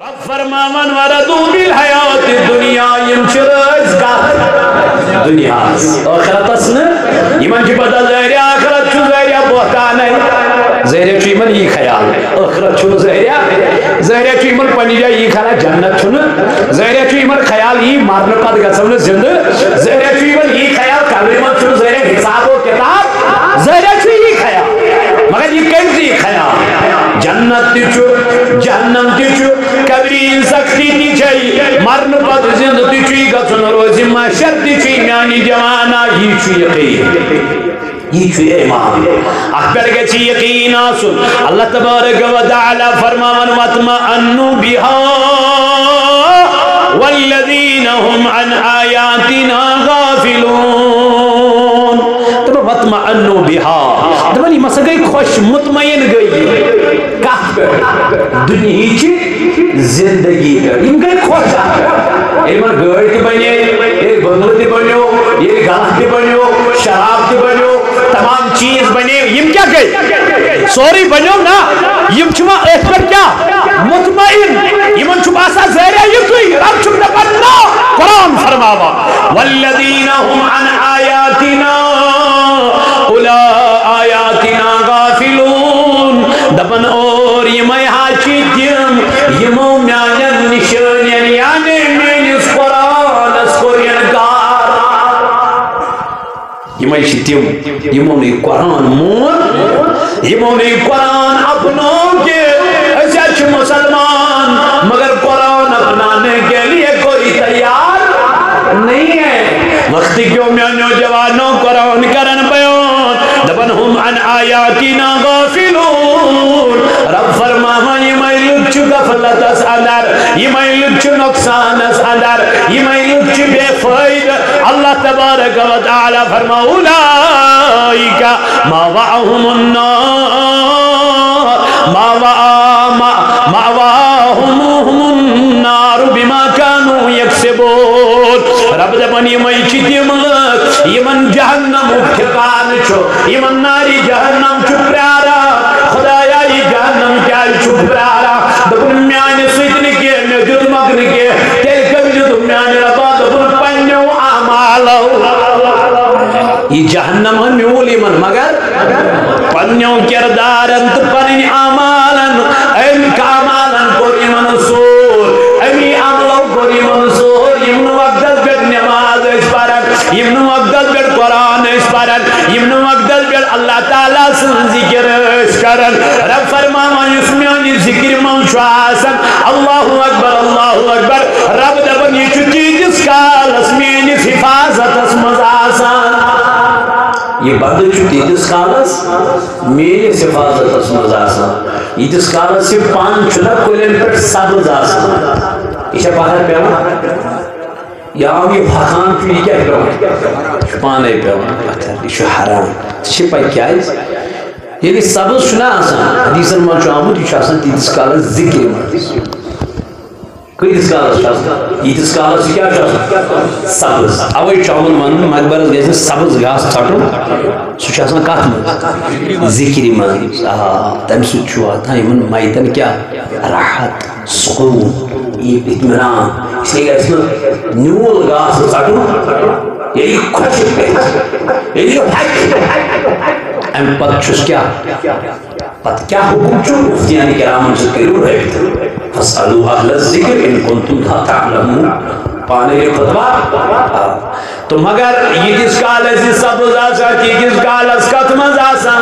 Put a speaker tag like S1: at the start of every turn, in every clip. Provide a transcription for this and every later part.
S1: رب فرماون وردو بالحیات دنیا، یم چھ رز کت دنیا آخرتس ن یمن چھ پتہ ظاہر آخرت چھ ظاہر بہتان ظاہر چھ یمن یہ خیال. آخرت چھ ظاہر ظاہر چھ یمن پنی جائے یہ خیال، جنت چھ ظاہر چھ یمن خیال یہ مرن پت گژھو زندہ ظاہر چھ یمن یہ خیال قبر من چھ ظاہر حساب و کتاب. ظاہر چھ یہ خیال. مگر یہ کم خیال. جنت تہ چھ جہنم تہ چھ قبری سختی تہ چھ مرن پت زند تہ چھ گژھن روزِ محشر تہ چھ میانی جوانا یہ چھ یقین۔ یہ چھ ایمان۔ اتھ پہ گژھِ یقین آسن۔ اللہ تبارک و تعالی فرماون وطمئنوا بها والذین هم عن آیاتنا غافلون۔ تب وطمئنوا بها دپن یہ مسا گئی خوش مطمئن گئی۔ کت پہ دنیا چی زندگی پہ یم گئی خوش یمن گاڑی تہ بنے یہ بنگلہ تہ بنو شراب تہ بنو تمام چیز بنے یم کیا گئی سوری بنو نا یم چھما اس پر کیا مطمئن یمن چھو باسا زیرہ رب چھو دپن نا قرآن فرماوا والذین هم عن آیاتنا اولا آیاتنا غافلون دپن اور یم حاچی تیم یمو میانن نشانین یعنی مینس قرآن اس قرآن کار یمے چھ تم یمو نے قرآن مون یمو نے قرآن اپنو کے ایسا چھ مسلمان مگر قرآن اپنانے کے لیے کوئی تیار نہیں ہے وقتی کیوں میں نوجوانوں قرآن کرن بیان دبن ہم عن آیاتنا غافلون چھ اندر یہ میں لک چھ نقصان اندر یہ لک چھ بے فائدہ اللہ تبارک و تعالی فرما اولئک ما وعهم النار ما وعا ما مأواهم النار بما كانوا يكسبون رب دپن یمے چھ تم یمن جہنم ٹھکان چھو یمن ناری جہنم چھ پرارا اعمالو یہ جہنم میول یمن مگر پنیو کردارن تو پنن اعمالن ام کامالن کور یمن سور امی عملو کور یمن سور یمن وقتل بیٹ نماز اس پرن یمن وقتل بیٹ قرآن اس پرن یمن وقتل بیٹ اللہ تعالیٰ سن ذکر اس کرن۔ رب فرماما یسمیانی ذکر من شواسن اللہ اکبر اللہ اکبر۔ یہ بند تیتس کالس میرس حفاظت مز یتس کالس یہ پان چھنا کلین پہ سبز آسان یہ پہر پیوان یا یہ پھکان چھو یہ کیا پیوان پانے پیوان یہ حرام۔ یہ پہ کیا یعنی سبز چھنا آسان۔ حدیثن من چھو آمد یہ آسان تیتس کالس ذکر من کۭتِس کالَس چھُ آسان کتس کالس یتس کالس کیا سبز اوے چاون من مقبرس گژھِ نہٕ سبز گاس ژٹُن سُہ چھُ آسان کتھ منٛز ذکرِ منٛز آ تمہِ سۭتۍ چھُ واتان یِمن میتن کیٛاہ راحت سکوٗن یہِ اطمینان اسلیے گژھِ نہٕ نیوٗل گاسہٕ ژٹُن ییٚلہِ یہِ خۄشِک گژھِ ییٚلہِ یہِ ہۄکھِ امہِ چھُس کیٛاہ پتہٕ کیٛاہ حکم چھُ مفتیان کرامن سۭتۍ کٔرِو رٲبطہٕ فاسألوا أهل الذكر إن كنتم لا تعلمون۔ پانے کے فتوا تو مگر یہ جس کالس یہ سبز آسا کی جس کالس کتمز آسا۔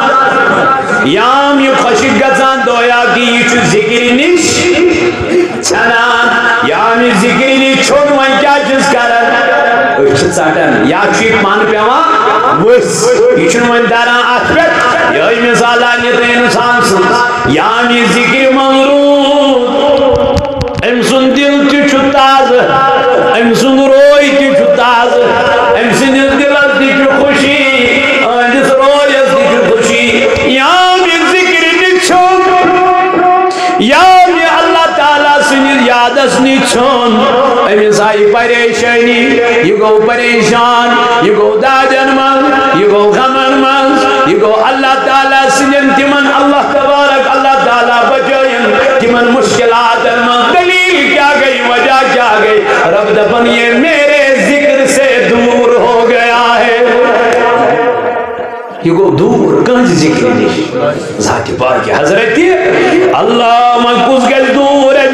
S1: یام یہ خوشک گزان دویا کی یہ چھو ذکری نش چھنان یام یہ ذکری نش چھوڑ وان کیا جس کرن اچھ ژٹن یا چھو ایک مان پیوان وس یہ چھو وان داران اتھ پہ یہ مثال آنی تو انسان سن یام یہ ذکر یادس نچھن امس آئی پریشانی یہ گو پریشان یہ گو دادن من یہ گو غمن من یہ گو اللہ تعالیٰ سنن تمن اللہ تبارک، اللہ تعالیٰ بچوین تمن مشکلات من۔ دلیل کیا گئی، وجہ کیا گئی؟ رب دفن یہ میرے ذکر سے دور ہو گیا ہے۔ یہ گو دور کنز ذکر نش ذات پاک حضرت، اللہ مکوز گل دور ام ذکر نش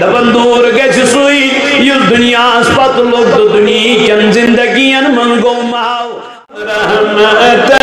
S1: دبن دور گچ سوئی یہ دنیا اس پت لوگ دنیا چند زندگیاں من گو ماو رحمت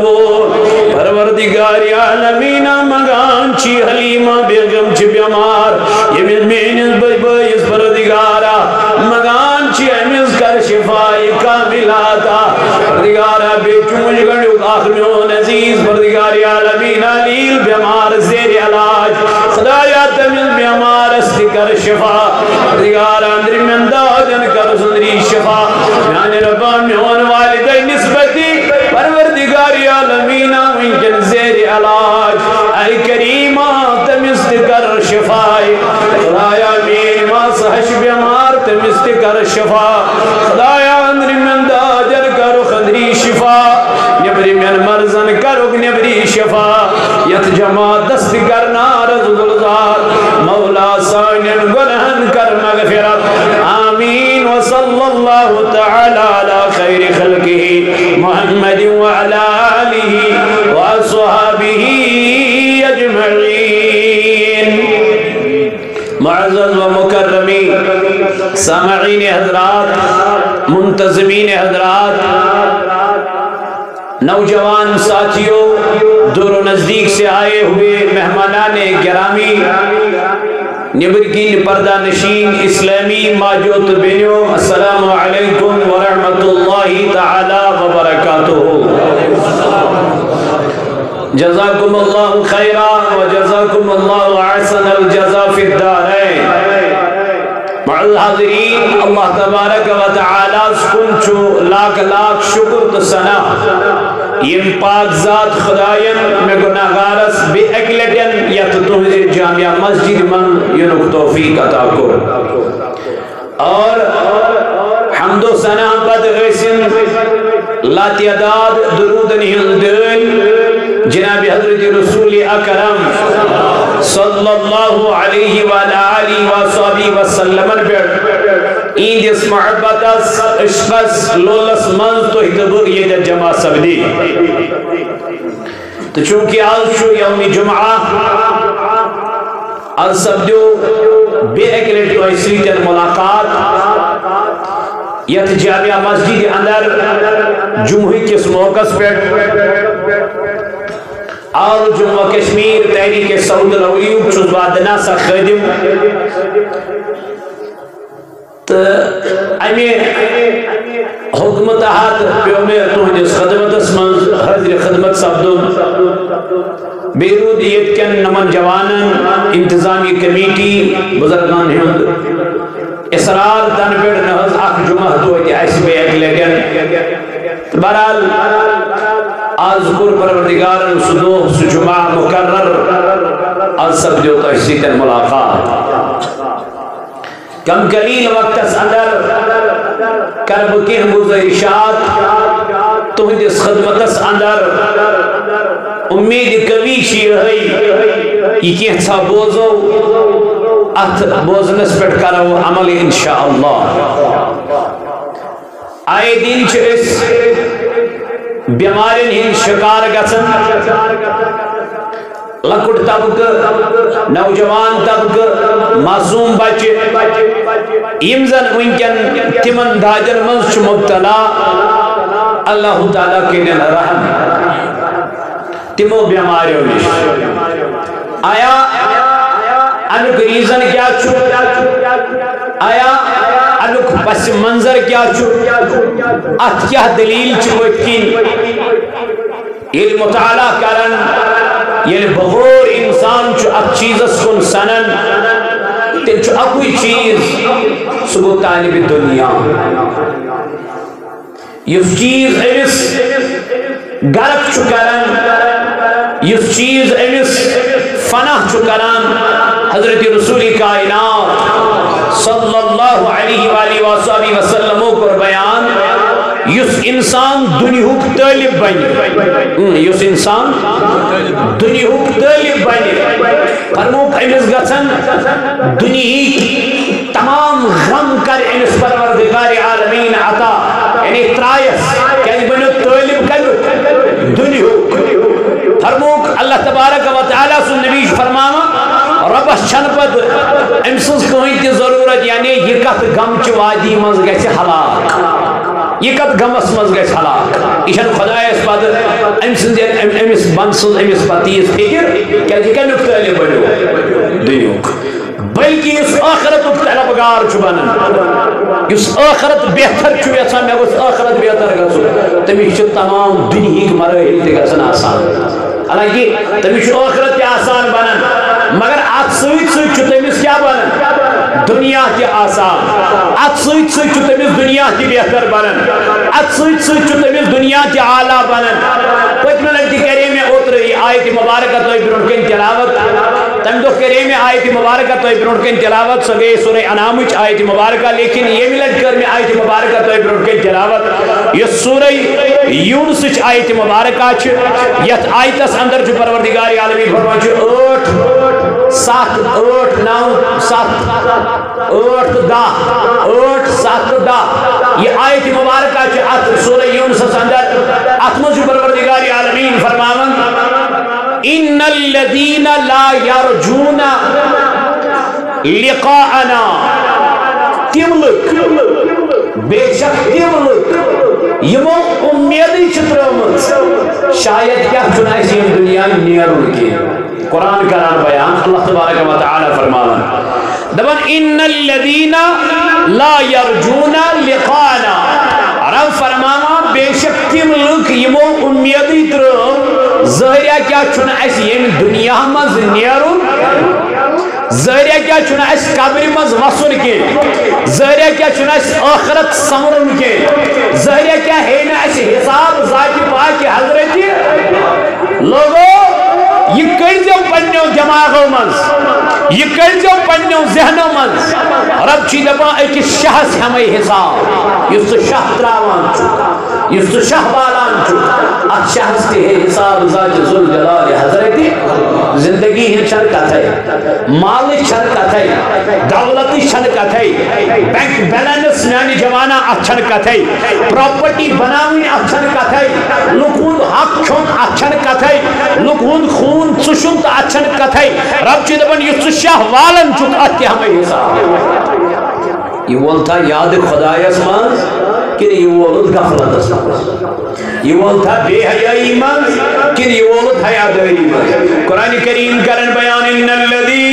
S1: کر کبو عالمین مگان چی حلیمہ بیگم چی بیمار یمید مینز بی بیس پروردگارا مگان چی امیز کر شفائی کاملاتا، پروردگارا بیچو مجھ گنڈو آخر میون عزیز پروردگاری عالمین علیل بیمار زیر علاج خدایا تمیز بیمار استی کر شفا، پروردگارا اندر من داجن کر سندری شفا میانی ربا میون والدی نسبتی پروردگاری عالمین ممکن زیر علاج، اے کریمہ تمیز کر شفائی۔ خدایا مین ما سہش بیمار تمیز کر شفا۔ خدایا اندر من داجر کرو خندری شفا۔ نبری من مرزن کرو نبری شفا۔ یت جمع دست کرنا رز گلزار۔ مولا سائنن گنہن کر مغفرت۔ آمین۔ وصل اللہ تعالی على خیر خلقه محمد وعلى معزز و مکرمی سامعین حضرات، منتظمین حضرات، نوجوان ساتھیوں، دور و نزدیک سے آئے ہوئے مہمانان گرامی، نبرگین پردہ نشین اسلامی ماجوت بینیو السلام علیکم ورحمت اللہ تعالی وبرکاتہ۔ جزاکم اللہ خیرا و جزاکم اللہ احسن الجزا فی الدارین معالحاضرین اللہ تبارک و تعالی سکن چو لاکھ لاکھ شکر تو سنا یم پاک ذات خدایان میں گناہ غارس بے اکلٹن یا تو جامعہ مسجد من ینک توفیق عطا کو اور حمد و ثنا بد غیسن لا تعداد درود ہند حضرت رسول اکرم صلی اللہ علیہ وآلہ وآلہ وسلم پر این جس محبت اس عشقس لولس منز تو ہتبو یہ جمع سبدی تو چونکہ آج شو یوم جمعہ آج سبدیو بے اکلیٹ تو اس لیے ملاقات، یت جامعہ مسجد اندر جمہوری کس موقع پر اور جمعہ کشمیر تحریک سعود الاولیوب چھوز بادنا سا خیدم تو امی حکمت آہات پیو میں تہنجس خدمت اسمن حضر خدمت سبدن بیرود یہ کن نمن جوانن انتظامی کمیٹی بزرگان ہند. اسرار دن پیڑ نحض اخ جمعہ تو ایسی بے ایک لیکن برحال آز پر پروردگار سدوح سجمع مکرر آز سب جو تحسی تن ملاقات۔ کم قلیل وقت اس اندر کرب کی ہم گزرشات تو اس خدمت اس اندر امید کبھی شی رہی یہ کیا اچھا بوزو ات بوزنس پر کرو، عمل انشاءاللہ۔ آئے دن چھ اس بیمارین ہن شکار گسن لکڑ طبقہ نوجوان طبقہ معصوم بچے. یم زن ونکن تمن داجر منز مبتلا. اللہ تعالیٰ کے دن رحم. تمو بیماریوں نش آیا انک ریزن کیا چھو آیا انک پس منظر کیا چھو؟ ات کیا دلیل چھو اتکین یہ مطالعہ کرن یہ بغور انسان چھو ات چیزس کن سنن تین چھو اکوئی چیز سگو طالب دنیا۔ یہ چیز ایس گرک چھو کرن یہ چیز ایس فنح چھو کرن۔ حضرت رسول کائنات صلی اللہ علیہ وآلہ وآلہ وسلم پر بیان، یس انسان دنیاوک طالب بنی یس انسان دنیاوک طالب بنی فرموک امس گژھن دنیہک تمام غم کر امس پروردگار عالمین عطا۔ یعنی ترایس کیازِ بنیو طالب کمیُک دنیاوک فرموک اللہ تبارک و تعالی سن نبی فرماوا ربس چھن پت ام سز کہیں تہ ضرورت یعنی یہ کت غم چ وادی مز گژھِ ہلاک یہ کت غمس مز گژھِ ہلاک یہ چھن خدایس پت ام سز امس بن سز امس پتیس فکر کیازِ جی کمیُک طالب بنیو دنیاک بلکہ اس آخرت طلبگار چھ بنن. اس آخرت بہتر چھ یژھان مے گوس آخرت بہتر گژھن تمس چھ تمام دنیہک مراحل تہ گژھن آسان. حالانکہ تمس چھ آخرت تہ آسان بنن. مگر ات سۭتۍ سۭتۍ چھُ تٔمِس کیٛاہ بنان دُنیا تہِ آسان ات سۭتۍ سۭتۍ چھُ تٔمِس دُنیا تہِ بہتر بنان ات سۭتۍ سۭتۍ چھُ تٔمِس دُنیا تہِ اعلیٰ بنان پٔتمہِ لٹہِ تہِ کرے مےٚ اوترٕ یہِ آیتہِ مبارکہ تۄہہِ برونٛٹھ کَنۍ تلاوت تمہِ دۄہ کرے مےٚ آیتہِ مبارکہ تۄہہِ برونٛٹھ کَنۍ تلاوت سۄ گٔیے سورُے انعامٕچ آیتہِ مبارکہ لیکن ییٚمہِ لٹہِ کٔر مےٚ آیتہِ مبارکہ تۄہہِ برونٛٹھ کَنۍ تلاوت یۄس سورُے یوٗنسٕچ آیتہِ مبارکہ چھِ یتھ آیتس اندر چھُ پروردگار عالمی فرمان چھُ ٲٹھ سات ٲٹھ نو، سات۔ ٲٹھ دہ۔ ٲٹھ سات، دہ۔ یہ آیت مبارکہ چھِ اتھ سورہ یونسس اندر اتھ منٛز پروردگار عالمین فرماوان ان الذين لا يرجون لقاءنا تم لُکھ بے شک تم لُکھ یمو امیدی چھِ ترٲومٕژ شاید کیٛاہ چھُنہٕ اَسہِ ییٚمہِ دُنیا نیرُن کینٛہہ قرآن کران بیان اللہ تبارک و تعالی فرماوان دپان ان الذين لا يرجون لقاءنا رب فرماوان بے شک تم لُکھ یمو امیدی ترٲو ذریعہ کیا چھنا اس یم دنیا مز نیرون ذریعہ کیا چھنا اس قبر مز وسن کے۔ ذریعہ کیا چھنا اس آخرت سمرن کے۔ ذریعہ کیا ہے نا اس حساب ذات پاک حضرت؟ لوگو یہ کرزو پنیو دماغو مز یہ کرزو پنیو ذہنو مز رب چی دپا ایک شہس ہمیں حساب. یہ سو شاہ تراوان چھو یہ تو شاہ بالان چھو ات شخص تہ حساب ذات ذل جلال حضرت، زندگی ہن چھن کتھے مال چھن کتھے دولت چھن کتھے بینک بیلنس میانی جوانا ات چھن کتھے پراپرٹی بناوین ات چھن کتھے لکھون حق چھن ات چھن کتھے لکھون خون ژشن جی تو ات چھن کتھے رب چھ دپن یہ شاہ والن چھک ات ہمیں حساب۔ یہ وول تھا یاد خدایس منز کہ یہ وولد غفلتس منز یہ وول تھا بے حیائی منز کہ یہ وولد حیاداری منز قرآن کریم کرن بیان ان الذین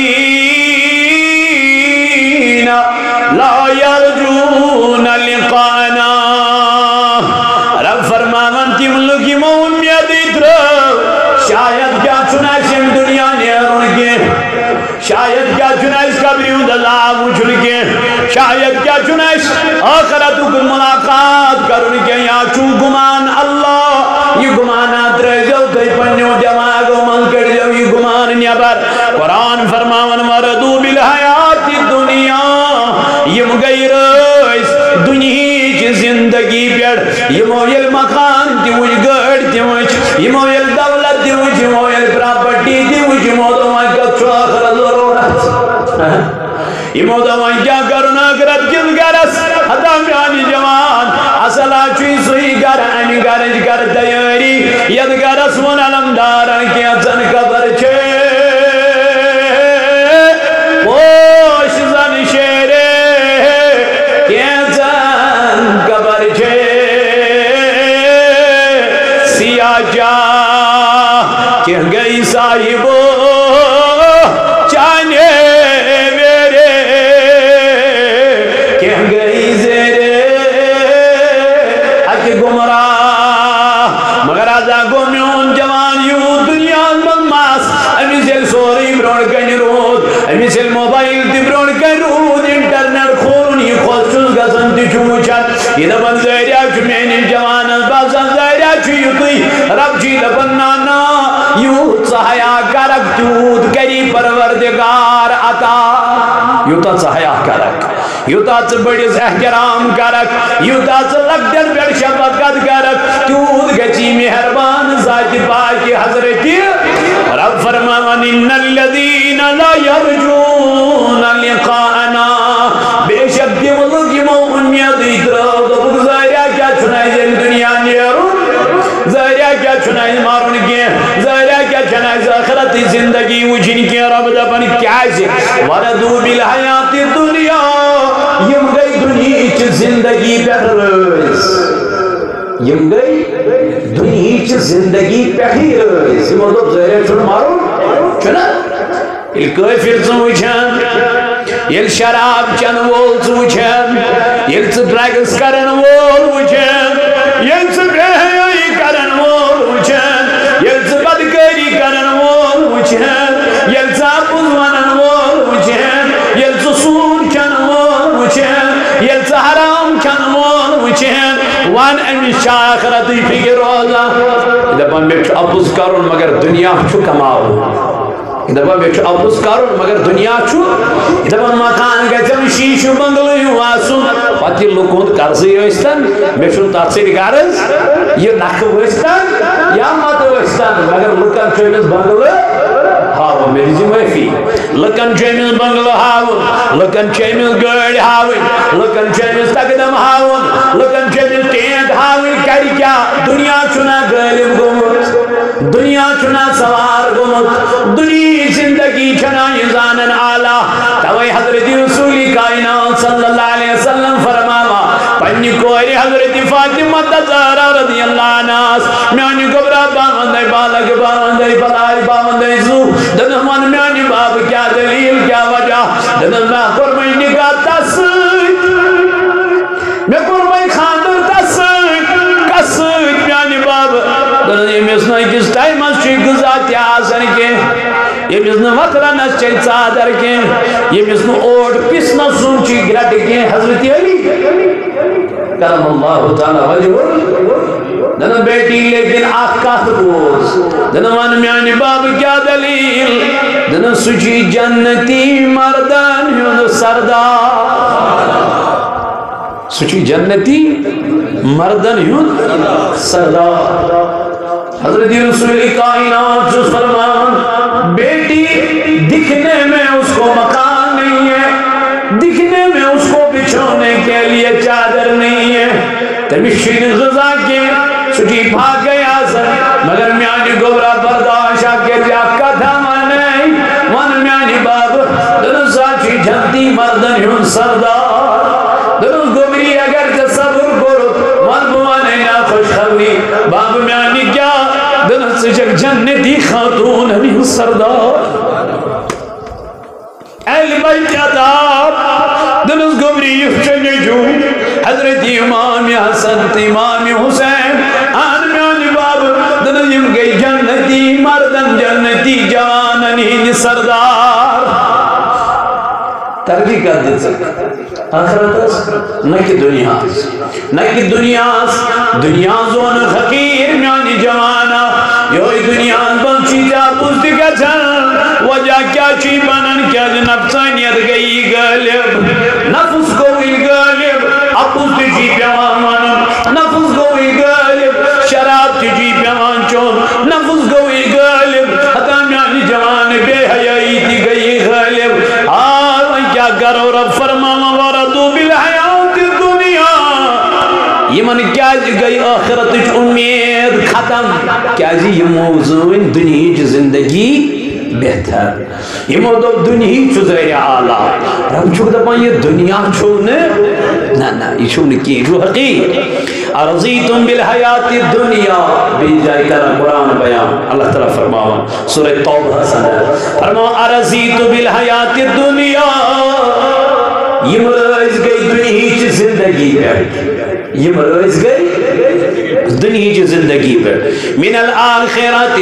S1: لا یرجون لقانا رب فرماون تیم لکی مون میادی تر شاید کیا چنائشم دنیا نیرون کے شاید کیا چنائش قبری ہوں دلاب اچھل کے شاید کیا چنائش آخرت کو ملاقات کرن کے یا چو گمان اللہ؟ یہ گمانات رہ جو تی پنیو دماغو من کر جو یہ گمان نیبر قرآن فرماون مردو بالحیات دنیا یم گئی رئیس دنیا چی زندگی پیڑ۔ یمو یل مکان تی وچ گڑ تی وچ یمو یل دولت تی وچ یمو یل پراپرٹی تی وچ یمو تو وچ کچھو آخر ضرورت۔ یمو دا وان کیا کرنا؟ کرت کس گرس؟ حتا جوان اصلا چوی سوی گر، این گرج کر تیاری ید گرس ون علمدارن کیا چن کبر چھے پوش زن شیرے کیا چن کبر چھے سیاہ جا کہ گئی صاحبو یہ دبن زیریا چمینی جوان از باسن زیریا چیوتی رب چی دبن نانا یوت سہیا کرک تیوت کری پروردگار عطا۔ یوتا سہیا کرک یوتا چھ بڑیس احترام کرک یوتا چھ لگدن پیڑ شفقت کرک تیوت گچی مہربان ذات پاک حضرت۔ رب فرمان ان الذین لا یرجون لقاءنا وجن کی رب دبن کیا سے وردو بالحیات دنیا یم گئی دنیا چھ زندگی پر رئیس یم گئی دنیا چھ زندگی پر ہی رئیس یم دب زائریا چھوڑ مارون چھنا الکافر سوچان یل شراب چن وول سوچان یل ژ ڈرگس کرن وول وچان یل ژ حرام کھن وول وچان وان امس آخرت فکر روزان دپان مے اپز کرن مگر دنیا چھو کماو۔ دپان مے اپز کرن مگر دنیا چھو دپان مکان گژھم شیشو بنگلہٕ واسُن پتہٕ یہِ لُکُن قرضٕے ٲسۍتن مےٚ چھُنہٕ تتھ سۭتۍ غرض یہِ نکھٕ ٲسۍتن یا متہٕ ٲسۍتن مگر لُکن چھُ أمِس بنگلہٕ ہاوُن مےٚ دِزِ معٲفی لُکن چھُ أمِس بنگلہٕ ہاوُن لُکن چھِ أمِس گٲڑۍ ہاوٕنۍ لُکن چھُ أمِس تقدم ہاوُن لُکن چھُ أمِس ٹینٛٹ ہاوٕنۍ کرِ کیٛاہ دُنیا چھُنا غٲلب گوٚمُت دنیا چھُنا سوار گوٚمُت دُنیا زندگی چھنا یہِ زانن آلہ توے حضرت رسول کائنات صلی اللہ علیہ وسلم فرماوا پنی کوری حضرت فاطمہ تزارہ رضی اللہ عنہ میانی گبرا باندے بالک باندے بلائی باندے میانی باب کیا دلیل، کیا وجہ؟ دنہمان فرمائی، نگاہ تس میں فرمائی خاندر تس کس میانی باب دنہمان یمیس نائی کس ٹائم اس چی غذا تی آسن کے؟ یمس نہ وترنس چی ژادر کی یمس نہ اوٹ پسنس سن چی گرٹ کی حضرت علی، کرم اللہ تعالی وجہ دن بیٹی لیکن آخ کات بوز دن ون میانی باب کیا دلیل دن سچی جنتی مردان ہند سردار۔ سچی جنتی مردن ہند سردار۔ حضرت رسول کائنات جو فرمان، بیٹی دکھنے میں اس کو مکان نہیں ہے، دکھنے میں اس کو بچھونے کے لیے چادر نہیں ہے۔ تمشین غذا کے سٹی بھاگ گیا سر۔ مگر میانی گورا برداشا کے جا کتھا نہیں۔ من میانی باب دن ساچی جھنتی مردن ہن سردار۔ دن گمری اگر تصور کرو، من بوانے نا خوش خبری باب میانی کیا؟ دن سجک جنتی خاتون ہمیں سردار۔ اہل بیت عذاب دنس گمری یفچن جو۔ حضرت امام حسن امام حسین دنس گئی جنتی، مردن جنتی جوانن ہی سردار۔ ترقی کر دیت سکتا آخرت نہ کہ دنیا نہ کہ دنیا دنیا زون حقیر میانی جوانا یہ دنیا بنچی جا پوزد گچن وجہ کیا چی بنن کیا جی نفسانیت گئی غالب نفس گوئی غالب اپوز جی پیوان کیا رب فرماما وردو بالحیات الدنیا. یہ من کیا جی گئی آخرت امید ختم؟ کیا جی یہ موضوع دنیا کی زندگی بہتر؟ یہ موضوع دنیا چھو زیر آلہ رب چھو دپا یہ دنیا چھو نے؟ نا نا یہ چھو نے کی؟ جو حقیق۔ ارضیتم بالحیات الدنیا. بھی جائے کرا قرآن بیان۔ اللہ تعالیٰ فرماوا سورہ توبہ سنہ فرماوا ارضیت بالحیات الدنیا. یہ مرائز گئی دنیا کی زندگی پر یہ مرائز گئی دنیا کی زندگی پر من الآخرات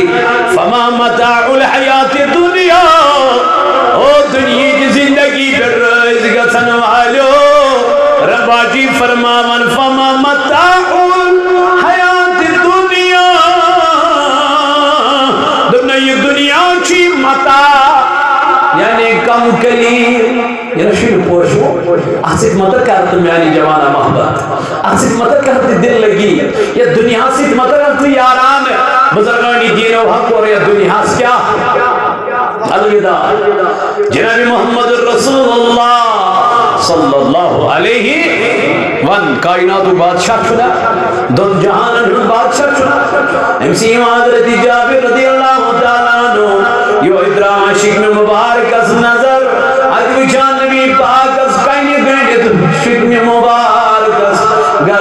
S1: فما متاع الحیات الدنیا او دنیا کی زندگی پر رائز گتن والو ربا جی فرماون فما متاع الحیات الدنیا دنیا دنیا چی متاع یعنی کم کلیل یعنی یہ شیر پوشو احسیت مطر کرتا میانی جوانا محبت. احسیت مطر کرتا دل لگی. یہ دنیا سیت مطر کرتا یاران. بزرگانی دین و حق اور یہ دنیا سے کیا؟ الوداع. جناب محمد رسول اللہ صلی اللہ علیہ ون. کائنات بادشاہ چھنا دن جہان بادشاہ چھنا امسی حضرت جابر رضی اللہ تعالیٰ عنہ. یو ادرا عاشق میں مبارک اس نظر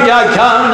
S1: گزا تسو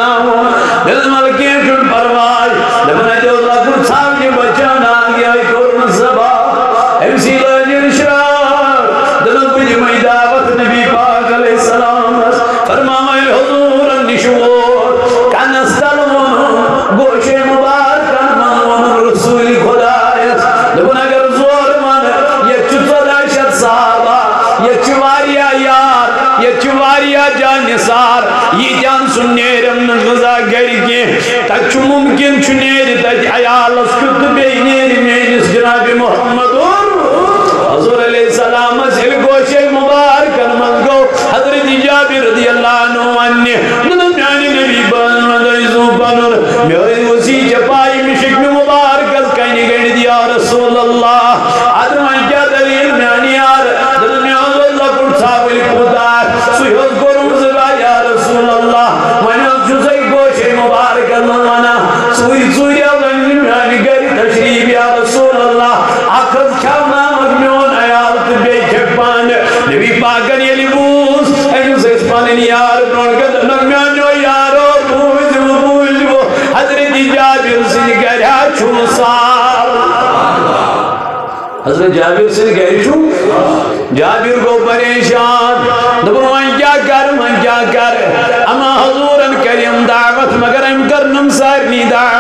S1: أمِس ٲسۍ پنٕنۍ یار برٛونٛٹھ کَنہِ دوٚپنکھ میٛانیو یارو جی بوٗزِو بوٗزِو حضرت جابر سن گریا چھو چھُ سال حضرت جابر سن گرِ چھو جابر کو پریشان دوٚپُن وان کیا کر وۄنۍ کیا کر؟ اما حضورن کریم دعوت مگر أمۍ کٔرنم سارنٕے دعوت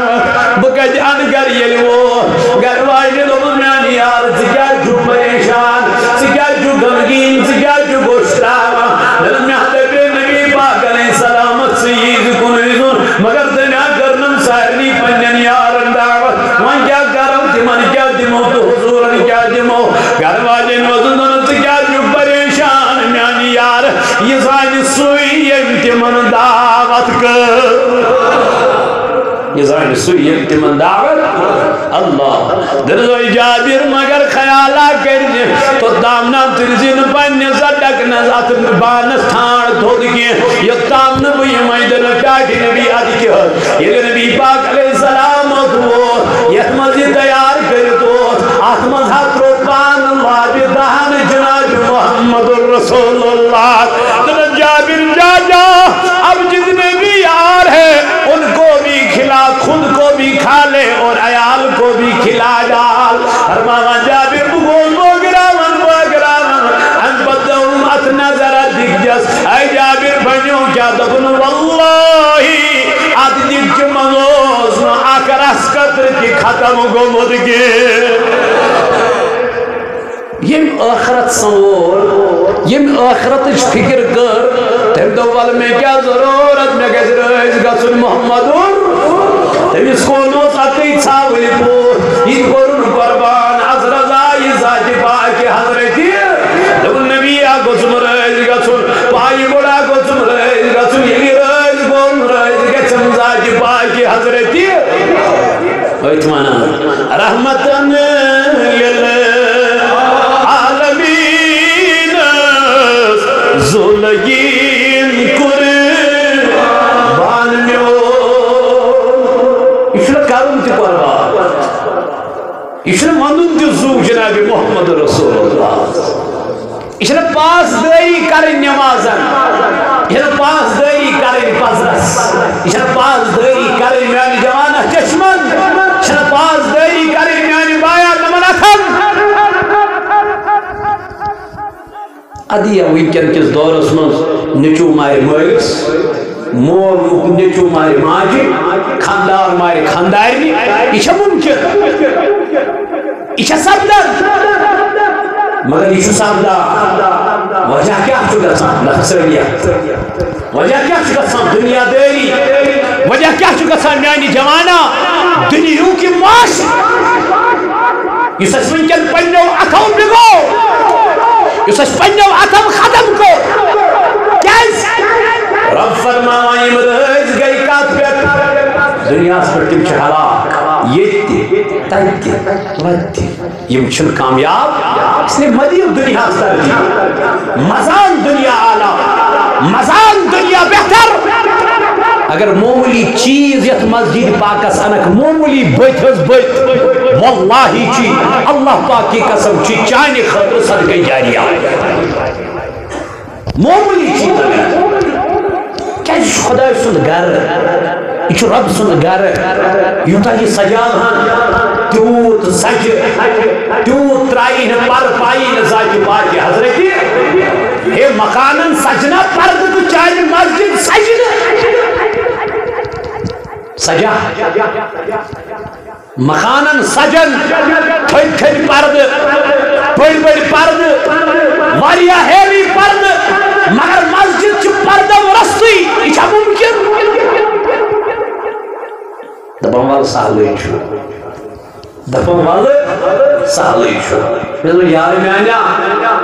S1: یہ زانہِ سُے ییٚمۍ تِمن دعوت اللہ. دِرزوے جابر مگر خیالہ کٔرزِ توٚتام نا تُلزِ نہٕ پنٛنِس ڈکنس اتھ بانس ٹھانڈ تھوٚد کینٛہہ یوٚتام نہٕ بہٕ یِمے دِنہٕ ٹاٹہِ نبی ادٕ کیٛاہ ییٚلہِ نبی پاک علیہ السلام ووت یتھ منٛز یہِ تیار کٔرِتھ اوس اتھ منٛز ہا تروو پان لابہِ دہن جناب محمد رسول اللہ. دپن جابر جا جا بھی کھلا خود کو بھی کھا لے اور عیال کو بھی کھلا ڈال فرماوا جابر بگول بوگراون بوگراون ان بدہم ات نظر دکھ جس اے جابر بنیو کیا دفن واللہ ات دکھ منوز نو آکر اسکتر کی ختم گمد کے یم آخرت سوور یم آخرت فکر کر تم دو ول میں کیا ضرورت میں گز رئیس گسن محمد تمس کونوس اکی ژھاوٕلۍ پوٗت یہِ کوٚرُن قۄربان از رضایہِ ذاتہِ پاکہِ حضرتہِ دوٚپُن نبی اَ گوٚژھُم رٲزۍ گژھُن پایہِ گۄڈا گوٚژھُم رٲزۍ گژھُن ییٚلہِ رٲزۍ ويتمانا رٲزۍ کریں نمازن. یہ پاس داری کریں پزرس یہ پاس داری کریں میان جوانہ چشمن. یہ پاس داری کریں میان بایا نمن اکھن. ادیا ونکن کس دورس من نچو مار مالس مول نیچو مارے ماجی. خاندار مارے خاندارنی یہ ممکن یہ سپدن مگر یہ سپدان وجہ کیا چھو گژھان نفسانیت وجہ کیا چھو گژھان دنیا داری وجہ کیا چھو گژھان میانہ جوانہ دنیا کی معاش۔ اس ونکن پنو اتھو بگو اس پنو اتھو ختم کو۔ کیاز رب فرماوان یم رٲزۍ گٔے کتھ پٮ۪ٹھ دُنیاہس پٮ۪ٹھ تِم چھِ ہلاک۔ ییٚتہِ تتہِ وتہِ یم چھِنہٕ کامیاب، اس لیے مدیو دنیاہس ترجیح مزان دنیا اعلیٰ، مزان دنیا بہتر۔ اگر معمولی چیز یتھ مسجد پاکس انک معمولی بت حظ بت واللہ چی، اللہ پاک کی قسم چی چانہ خاطر صدقہ جاریہ۔ معمولی چیز۔ کیا خدا سن گھر۔ یہ رب سن گھر یوتا یہ سجان ہن تیوت سج تیوت ترائی پر پائی ذات پاک حضرت ہے مکانن سجنا پرد تو چاہے مسجد سجنا سجا مکانن سجن تھن تھن پرد بڑ بڑ پرد واریاہ ہیوی پرد مگر مسجد چھ پرد ورستی یہ چھا ممکن دپان وال سہلے چھو۔ دپان وال سہلے چھو۔ میں یار میانیا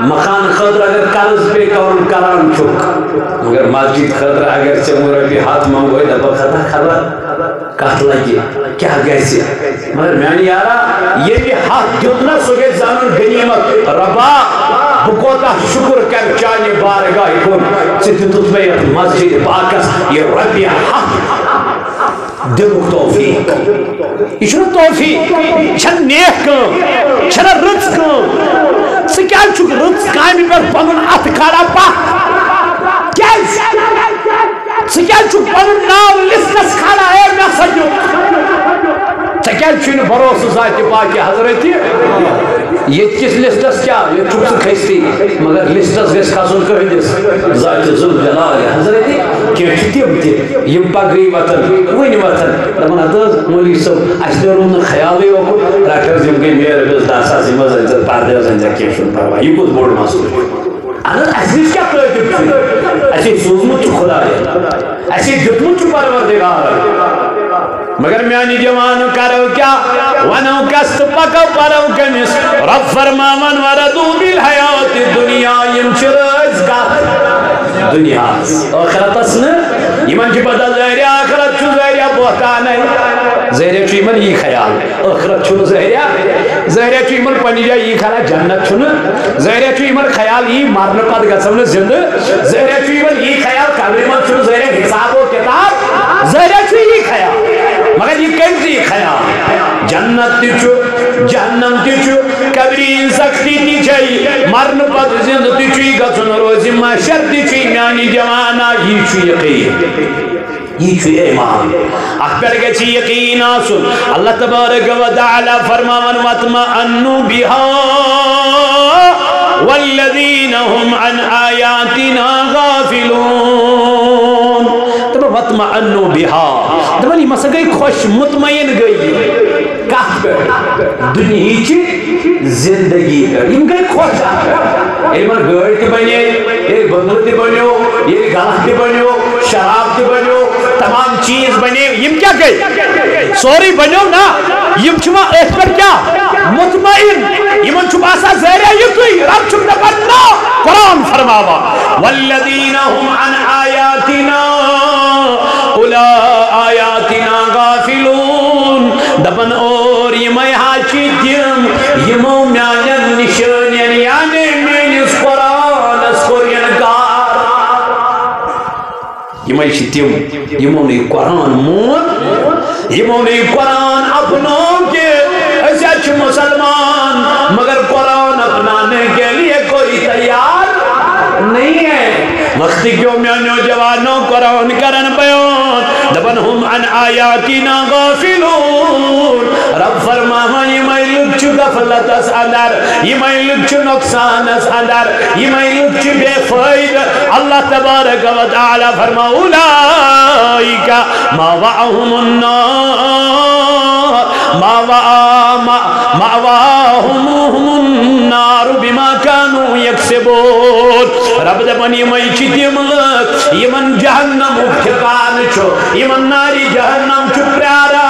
S1: مکان خاطر اگر قرض پے کرن کران چھک مگر مسجد خاطر اگر ژے رۄپیہِ ہتھ منگوے دپان خطا خبر کتھ لگہِ کیٛاہ گژھِ مگر میانہِ یارا ییٚلہِ ہتھ دیُت نا سُہ گژھِ زانُن غنیٖمت۔ ربا بہٕ کوتاہ شُکر کرٕ چانہِ بارگاہ کُن۔ ژٕ دِتُتھ مےٚ یتھ مسجد پاکس، یہِ رۄپیہِ ہتھ دلک توفیق۔ یہ چھنا توفیق۔ چھنا نیک کام۔ چھنا رچ کام۔ سی کیا چھک رچ کامی پر پنن ات کھڑا پا۔ کیا سی کیا چھک پنن ناو لسنس کھڑا ہے۔ میں سجو سی کیا چھن بروس ذات پاکی حضرت۔ یہ کس لسٹس کیا؟ یہ چھپ سے مگر لسٹس گس کھسن کہندس ذات ذل جلال حضرتی حضرت مولوی صاحب اس روز نہ میر دہ ساس یم زن پردے زن زن کیٚنٛہہ چھُنہٕ بوٚڑ مسلہٕ اَسہِ نِش کیٛاہ چھُ اَسے سوٗزمُت چھُ اَسے دیُتمُت چھُ مگر میانی جوان کرو کیا ونو کست پکو پرو کمس رب فرما من وردو بالحیات دنیا یم دنیا آخرت اسن یمن چھ بدل زہریہ آخرت چھ زہریہ بہتان ہے زہریہ چھ یمن یہ خیال آخرت چھ زہریہ زہریہ چھ یمن پنی جا یہ خیال جنت چھ زہریہ چھ یمن خیال یہ مرن پت گسم زند زہریہ چھ یمن یہ خیال قبر من چھ زہریہ حساب و کتاب زہریہ چھ یہ خیال مگر یہ کیسی خیال جنت تیچو جہنم تیچو قبرین سختی تیچائی مرن پت زند تیچوی گسن روزی محشر تیچوی میانی جوانا یہ چو یقین. یہ چھو ایمان. اکبر کے چی یقین آسن. اللہ تبارک و تعالی فرماون وطمئنو بها والذین هم عن آیاتنا غافلون. تبا وطمئنو بها. تبا نہیں مسا گئی خوش مطمئن گئی. کہت پر دنیا چی زندگی پر یم گئی خوش۔ ایمان گئی تی بنی ایک بندر تی بنیو ایک گلہ تی بنیو، شراب تی بنیو، تمام چیز بنے یم کیا گئی؟ سوری بنیو نا۔ یم چھما اس پر کیا؟ مطمئن۔ یمن چھو باسا زہرہ یتوی رب چھو دپن نا قرآن فرماوا۔ والذین هم عن آیاتنا اولا آیاتنا غافلون۔ دپن اور یمائی یمو میانن نشانین یعنی مینس قرآن اس قرآن کار یمائی چی تیم یمو نے قرآن مون یمو نے قرآن اپنوں کے ایسے اچھ مسلمان مگر قرآن اپنانے کے لیے کوئی تیار نہیں ہے۔ وقتی کیوں میں نوجوانوں قرآن کرن بیان دبن ہم عن آیاتنا غافلون رب فرما یہ میں لگ چو اس اندر، یہ میں لگ نقصان اس اندر، یہ میں لگ بے فائد اللہ تبارک و تعالی فرما اولائکا ما وعهم النار، ما مأواهم هم النار بما كانوا يكسبون رب دپن یمے چھ تم یمن جہنم ٹھکان چھ یمن ناری جہنم چھ پرارا۔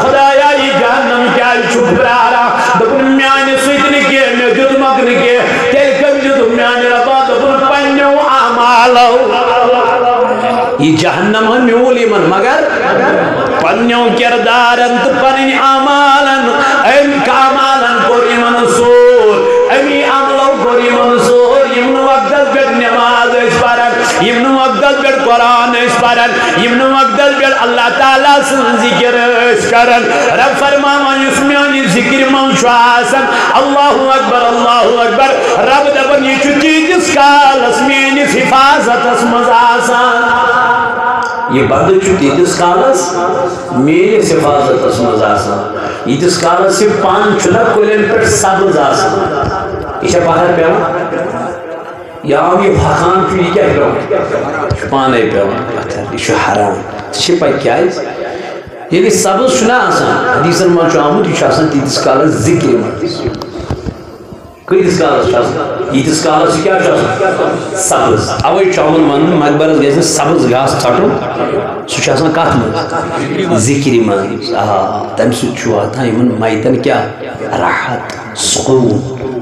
S1: خدایا یہ جہنم کیا چھ پرارا۔ دپن میانہ سۭتۍ نہٕ کینٛہہ مےٚ دیُتمکھ نہٕ کینٛہہ تیٚلہِ کٔمۍ دیُتُکھ میانہِ ربا دوٚپُن پنٛنیو اعمالو یہ جہنم ہم میول یمن مگر پنیو کردارن تو پنن اعمالن ام کامالن کور یمن سور امی عملو کور یمن سور یمن وقت بیٹ نماز اس پارن یمن وقت قرآن اس پارن یمن وقت بیٹ اللہ تعالیٰ سن ذکر اس کرن۔ رب فرمان یسمیانی ذکر من شواسن اللہ اکبر اللہ اکبر۔ رب دبن یہ چکی جس کال اسمینی حفاظت اس مزاسان یہ بند چھو تیتس کالس میرے حفاظت اس مزاسان یتس کالس یہ پان چھنا کلین پر سبز آسان یہ چھا پہر پیوان یا یہ حقان چھو یہ کیا پیوان پانے پیوان یہ حرام۔ چھے پا کیا ہے؟ یہ سبز چھنا آسان۔ حدیثن مان چھو آمود یہ آسان تیتس کالس ذکر مرتس کتس کالس یتس کالس کیا سبز اوے چاون من مقبرس گژھِ سبز گھاس ژٹُن سُہ چھُ آسان کتھ منٛز ذِکرِ منٛز آ تمہِ سۭتۍ چھُ واتان یِمن میتن کیٛاہ راحت، سکوٗن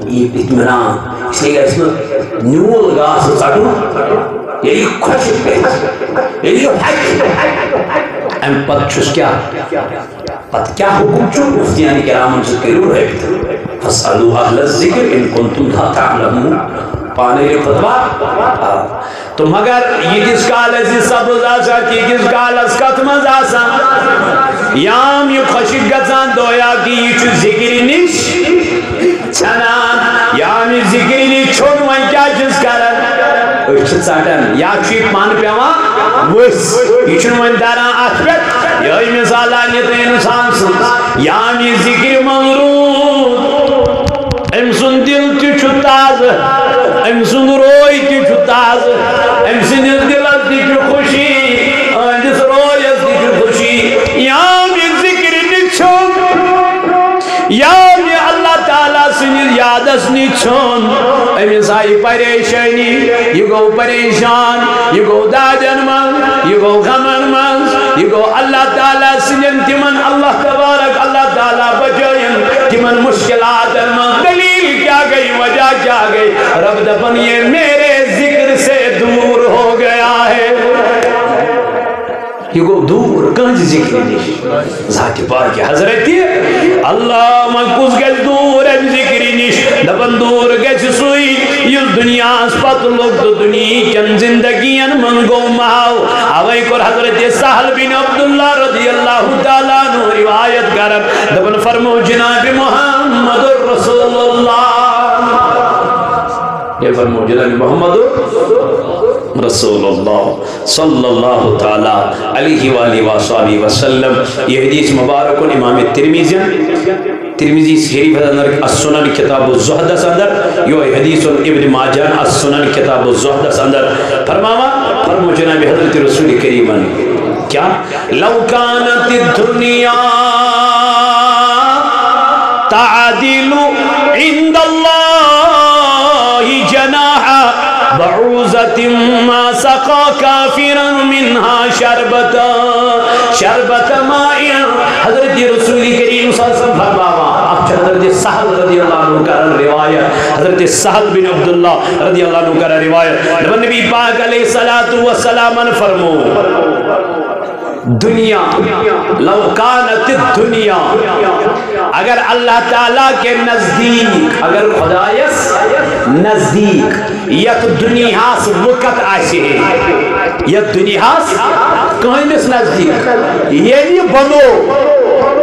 S1: اطمینان۔ اس لیے گژھِ نہٕ نیوٗل گاسہٕ ژٹُن ییٚلہِ یہِ خۄشِک گژھِ ییٚلہِ یہِ پتہٕ چھُس کیٛاہ پتہٕ کیٛاہ حُکُم چھُ مُفتِیان کِرامن سۭتۍ کٔرِو رٲبطہٕ فَاسْأَلُوا أَهْلَ الذِّكْرِ إِن كُنتُمْ لَا پانے کے فتوا تو مگر یتس کالس یہ سبز آسا تیتس کالس کت مز آسا یام یہ خوشک گژھان دویا کہ یہ ذکر نش ژھنان یام یہ ذکر نش چھوڑ وۄنۍ کیٛاہ چھُس کران أسۍ چھِ ژٹان یا چھُ یہِ پن پیٚوان ؤسۍ یہِ چھُنہٕ وۄنۍ دران اَتھ پٮ۪ٹھ یِہوٚے مِثال اَنہِ تہٕ اِنسان سٕنٛز یام یہِ ذِکرِ منٛز روٗد أمۍ سُنٛد دِل تہِ چھُ تازٕ أمۍ سُنٛد روے تہِ چھُ تازٕ أمۍ سٕنٛدِس سٕنٛدِس یادس نِش ژھیوٚن أمِس آیہِ پریشٲنی یہِ پریشان یہِ گوٚو دادٮ۪ن منٛز یہِ گوٚو غمن منٛز یہِ گوٚو اللہ تعالیٰ سٕنٛدٮ۪ن تِمن اللہ تبارک اللہ تعالیٰ بچٲیِن تِمن مُشکلاتن منٛز دلیل کیا گئی وجہ کیا گئی رب دپن یہ میرے ذکر سے دور ہو گیا ہے یہ گو دور کنز جی ذکر نش ذات پاک حضرت اللہ مکوز گل دور ام ذکر نش دپن دور گچ سوئی۔ یس دنیا اس پت لوگ تو دنیا کن زندگین من گو ماو اوے کر حضرت سہل بن عبداللہ رضی اللہ تعالیٰ نو روایت کرب دپن فرمو جناب محمد رسول اللہ۔ یہ فرمو جناب محمد رسول اللہ رسول اللہ صلی اللہ تعالی علیہ وآلہ وآلہ وسلم. یہ حدیث مبارک امام ترمیزی ترمیزی شریف اندر السنن کتاب الزہد اندر۔ یہ حدیث ابن ماجان السنن کتاب الزہد اندر۔ فرماوا فرمو جناب حضرت رسول کریم کیا؟ لو کانت الدنیا تعدل عند اللہ جناحا بعوزة ما سقى كافرا منها شربتا شربتا ماء حضرت رسول کریم صلی اللہ علیہ وسلم فرماوا اب حضرت سہل رضی اللہ عنہ کا روایت، حضرت سہل بن عبداللہ رضی اللہ عنہ کا روایت نبی پاک علیہ الصلوۃ والسلام فرمو دنیا، لو کانت دنیا اگر اللہ تعالیٰ کے نزدیک، اگر خدایس نزدیک یک دنیا سے وقت آشے یک دنیا سے کہنس نزدیک۔ یہ بنو۔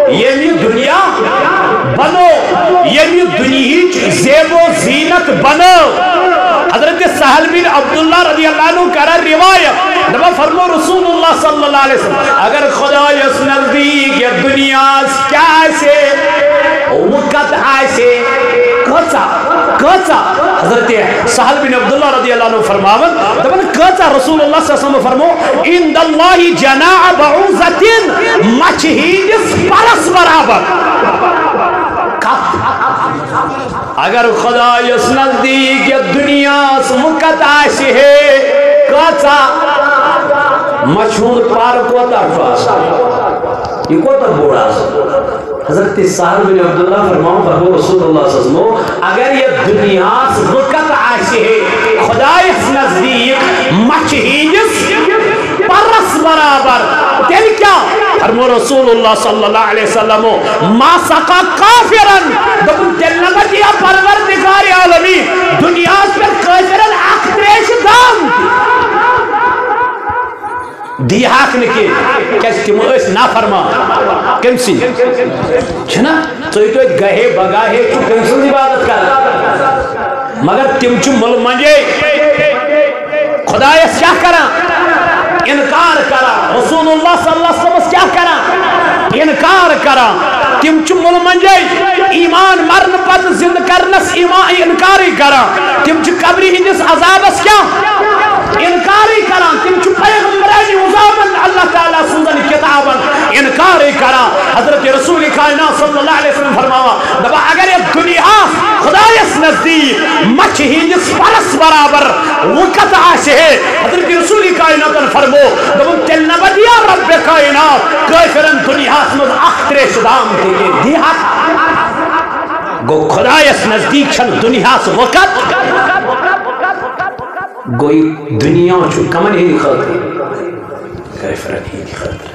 S1: یہ دنیا بنو۔ یہ دنیا زیب و زینت بنو۔ حضرت سہل بن عبداللہ رضی اللہ عنہ کرا روایت۔ دبا فرمو رسول اللہ صلی اللہ علیہ وسلم، اگر خدا یس نزدیک یا دنیا کیا سے وقت آئے کچا کچا حضرت سہل بن عبداللہ رضی اللہ عنہ فرماون دبا کچا رسول اللہ صلی اللہ علیہ وسلم فرمو اند اللہ جناع بعوزتن مچہیدس پرس برابر. اگر خدا یس نزدیک یا دنیا سمکت آشی ہے کچا مچھون پار کوتا فاسا یہ کوتا بوڑا حضرت سہل بن عبداللہ فرماؤں فرمو رسول اللہ صلی اللہ علیہ وسلم، اگر یہ دنیا سمکت آشی ہے خدا یس نزدیک مچھینس پرس برابر تیل کیا؟ فرمو رسول اللہ صلی اللہ علیہ وسلم، ما سقا کافرن دکن تیل نمت یا پروردگار عالمی، دنیا پر کافرن اختریش دام۔ دی حق نکی کیس تیم اس نا فرما کم سی چھنا تو تو گہے بگاہے چو کم سی عبادت کر مگر تیم چو مل منجے خدا اس کیا کرا انکار کرا رسول اللہ صلی اللہ علیہ وسلم کیا کرا انکار کرا تم چھ مل منجے ایمان مرن پت زند کرنس ایمان انکاری کرا تم چھ قبری ہندس عذابس کیا انکاری کرا، تم چھ پیغمبرانی عذابن اللہ تعالیٰ سنزن کتابن انکاری کرا، حضرت رسول کائنات صلی اللہ علیہ وسلم فرماوا، دبا، اگر یہ دنیا خدایس نزدیک مچ ہندس پرس برابر وقت آشے ہے، حضرت رسول کائنات فرمو دبا، تل نبدیا رب کائنات، کافرن دنیا سمز اختر شدام دیگے دی حق گو خدایس نزدیک چھن دنیا سے وقت گوئی دنیا چھو کمن ہی خاطر کافرن ہی خاطر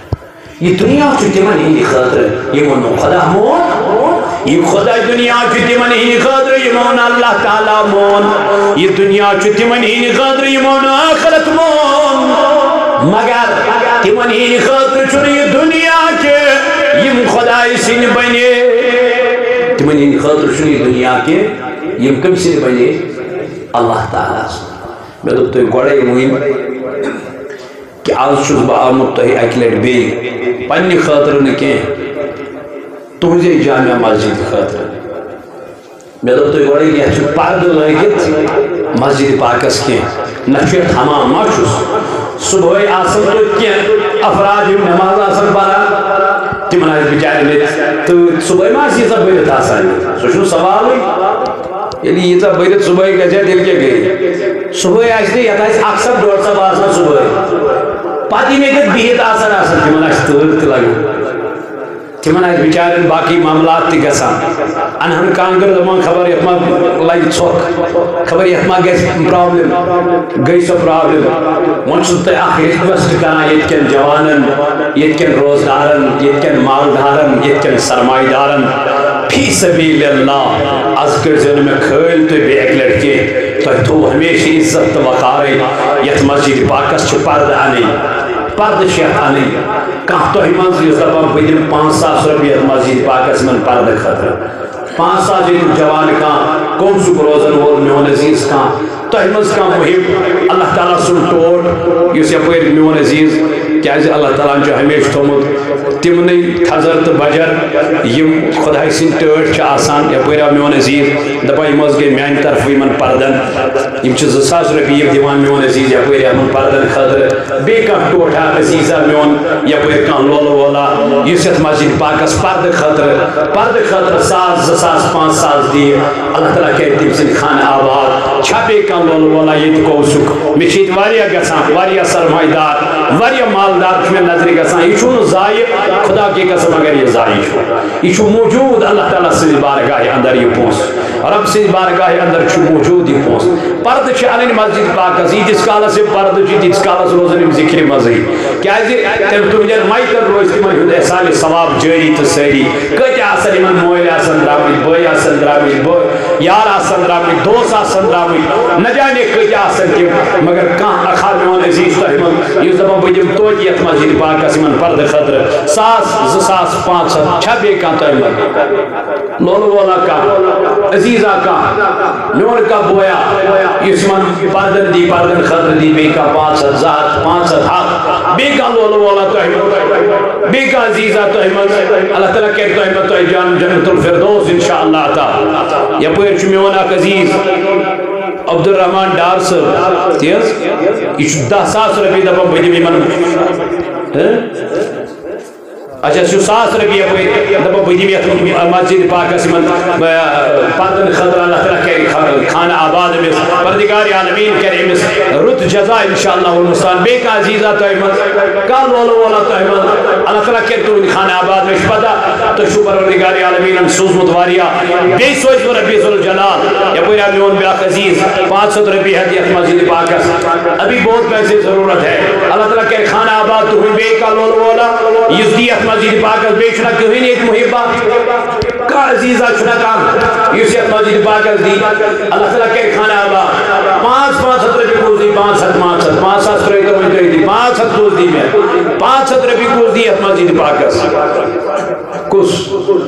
S1: یہ دنیا چھو تمن ہی خاطر یہ منو خدا مون۔ یہ خدا دنیا چھ تمن ہی خاطر یمون اللہ تعالی مون۔ یہ دنیا چھ تمن ہی خاطر یمون آخرت مون۔ مگر تمن ہی خاطر چھ یہ دنیا کے یم خدا سن بنے۔ تمن ہی خاطر چھ یہ دنیا کے یم کم سن بنے۔ اللہ تعالی سن میں تو تو گڑے مہم کہ آج چھس بہ آمت تہ اکہ لٹ بی پنہ خاطر نہ تہذی جامع مسجد خاطر مے دپ تھی گوڑے یہ پرد لگت مسجد پاکس کی نہ حمام ما صبح آسان تو کی افراد یم نماز آسان پران تمن آس بچار تو صبح ما یہ برت آسان سہ سوال یعنی یہ برت صبح گھر تیل کیا گئی صبح آس یہ اکثر ڈوڑ سب آسان صبح۔ پتہ مے بہت آسان آسان تمن آس تر تہ لگان تمن آئی بچارن باقی معاملات تی گسان انہن کانگر دمان خبر یتما لائی ژھۄکھ خبر یتما گژھِ پرابلم۔ گئی سۄ پرابلم۔ وۄنۍ چھُس تۄہہِ اکھ رِکویسٹ کران ییٚتہِ کٮ۪ن جوانن ییٚتہِ کٮ۪ن روزدارن ییٚتہِ کٮ۪ن مالدارن ییٚتہِ کٮ۪ن سرمایہ فی سبیل اللہ، از کٔرزیو نہٕ مےٚ کھٲلۍ تُہۍ بیٚیہِ اَکہِ لٹہِ کینٛہہ تۄہہِ تھوٚو ہمیشہِ عزت تہٕ وقارٕے یتھ مسجد پاکس چھِ پردٕ اَنٕنۍ پرد شیخ آنی کہاں تو ہی منزل اس دفعہ بیدن پانچ ساس روپیہ مسجد پاکس من پرد خطر پانچ ساس جیت جوان کان کون سو روزن وول میون عزیز کان تو ہی منز کان مہم۔ اللہ تعالیٰ سن ٹوٹ یس یپر میون عزیز کیازِ اللہ تعالیٰ چھُ ہمیشہ تھوٚمُت تِمنٕے تھزر تہٕ بجر یِم خۄداے سٕنٛدۍ ٹٲٹھۍ چھِ آسان یپٲرۍ آو میون عزیز دپان یِم حظ گٔے میانہِ طرفہٕ یِمن پردن یِم چھِ زٕ ساس رۄپیہِ یِم دِوان میون عزیز یپٲرۍ یِمن پردن خٲطرٕ بیٚیہِ کانٛہہ ٹوٹھا عزیزا میون یپٲرۍ کانٛہہ لولہٕ وولا یُس یتھ مسجد پاکس پردٕ خٲطرٕ پردٕ خٲطرٕ ساس زٕ ساس پانٛژھ ساس دِیہِ اللہ تعالیٰ کرِ تٔمۍ سٕنٛدۍ خانہٕ آباد چھا بیٚیہِ کانٛہہ لولہٕ وولا ییٚتہِ کوسُک مےٚ چھِ ییٚتہِ واریاہ گژھان واریاہ سرمایہ دار واریاہ مالدار چھُ مےٚ نظرِ گژھان یہ چھُنہٕ ضایع خدا کی قسم اگر یہ ضایع چھُ یہ چھُ موجود اللہ تعالیٰ سٕنٛدِ بارگاہ اندر یہ پونٛسہٕ رب سٕنٛدِ بارگاہ اندر چھُ موجود یہ پونٛسہٕ پردٕ چھِ اَنٕنۍ مسجد پاکس ییٖتِس کالس یِم پردٕ چھِ جی، تیٖتِس کالس روزن یِم ذِکرِ منٛزٕے کیازِ جی؟ تٔمۍ تُہنٛدٮ۪ن مایتن روزِ تِمن ہُنٛد احسانہِ ثواب جٲری تہٕ سٲری کۭتیاہ آسن یِمن مٲلۍ آسن درٛامٕتۍ بٲے آسن درٛامٕتۍ بٲے یار آسن درٛامٕتۍ دوس آسن درٛامٕتۍ نہ جانے کۭتیاہ آسن تِم مگر کانٛہہ اکھ میون عزیز تۄہہِ منٛز یُس دپان بہٕ دِمہٕ توتہِ جی یتھ جی مسجد پاکس یِمن پردٕ خٲطرٕ ساس زٕ ساس پانٛژھ ہتھ چھا بیٚیہِ کانٛہہ تۄہہِ منٛز لولہٕ وولا کانٛہہ عزیزا کانٛہہ میون کانٛہہ بویا. یُس یِمن پردن دی پردن خٲطرٕ دی بیٚیہِ کانٛہہ پانٛژھ ہتھ زٕ ہتھ پانٛژھ ہتھ ہتھ بیٚیہِ کانٛہہ لولہٕ وولا تۄہہِ منٛز بیٚیہِ کانٛہہ عزیزا تۄہہِ منٛز اللہ تعالیٰ کرِ تۄہہِ منٛز تۄہہِ جان جنت الفردوس انشاء اللہ تعالیٰ یپٲرۍ چھُ میون اکھ عزیز عبدالرحمان ڈار صاحب تی یہ چھُ دہ ساس رۄپیہِ دپان بہٕ دِمہٕ یِمن اچھا سو ساس رۄپیہِ یپٲرۍ دپان بہٕ دِمہٕ یتھ مسجد پاکس یِمن پردن خٲطرٕ اللہ تعالیٰ کرِ خانہ آباد أمِس پردگار عالمیٖن کرِ أمِس رُت جزا انشاء اللہ المستان بیٚیہِ کانٛہہ عزیزا تۄہہِ منٛز کانٛہہ لولہٕ وولا تۄہہِ منٛز اللہ تعالیٰ کرِ تُہُنٛد خانہ آباد مےٚ چھُ پتہ تُہۍ چھُو پروردگار عالمیٖنن سوٗزمُت واریاہ بیٚیہِ سوزِ بہٕ ربیع الجلال یپٲرۍ آو میون بیاکھ عزیز پانٛژھ ہتھ رۄپیہِ ہٮ۪تھ یتھ مسجد پاکس ابھی بہت پیسے ضروٗرت ہے۔ اللہ تعالیٰ کرِ خانہ آباد تُہُنٛد بیٚیہِ کانٛہہ لولہٕ وولا یُس دی یتھ مسجد پاکس بیٚیہِ چھُنہ کٕہٕنۍ ییٚتہِ محبا کانٛہہ عزیزا چھُنہ کانٛہہ یُس مسجد پاکس دی اللہ تعالیٰ کرِ خانہ آباد پانٛژھ پانٛژھ ہتھ رۄپیہِ کُس دی پانٛژھ ہتھ پانٛژھ ہتھ پانٛژھ ساس ترٛٲیتو وۄنۍ تُہۍ دی۔ پانٛژھ ہتھ کُس دی مےٚ پانٛژھ ہتھ رۄپیہِ کُس دی یتھ مسجد پاکس کُس؟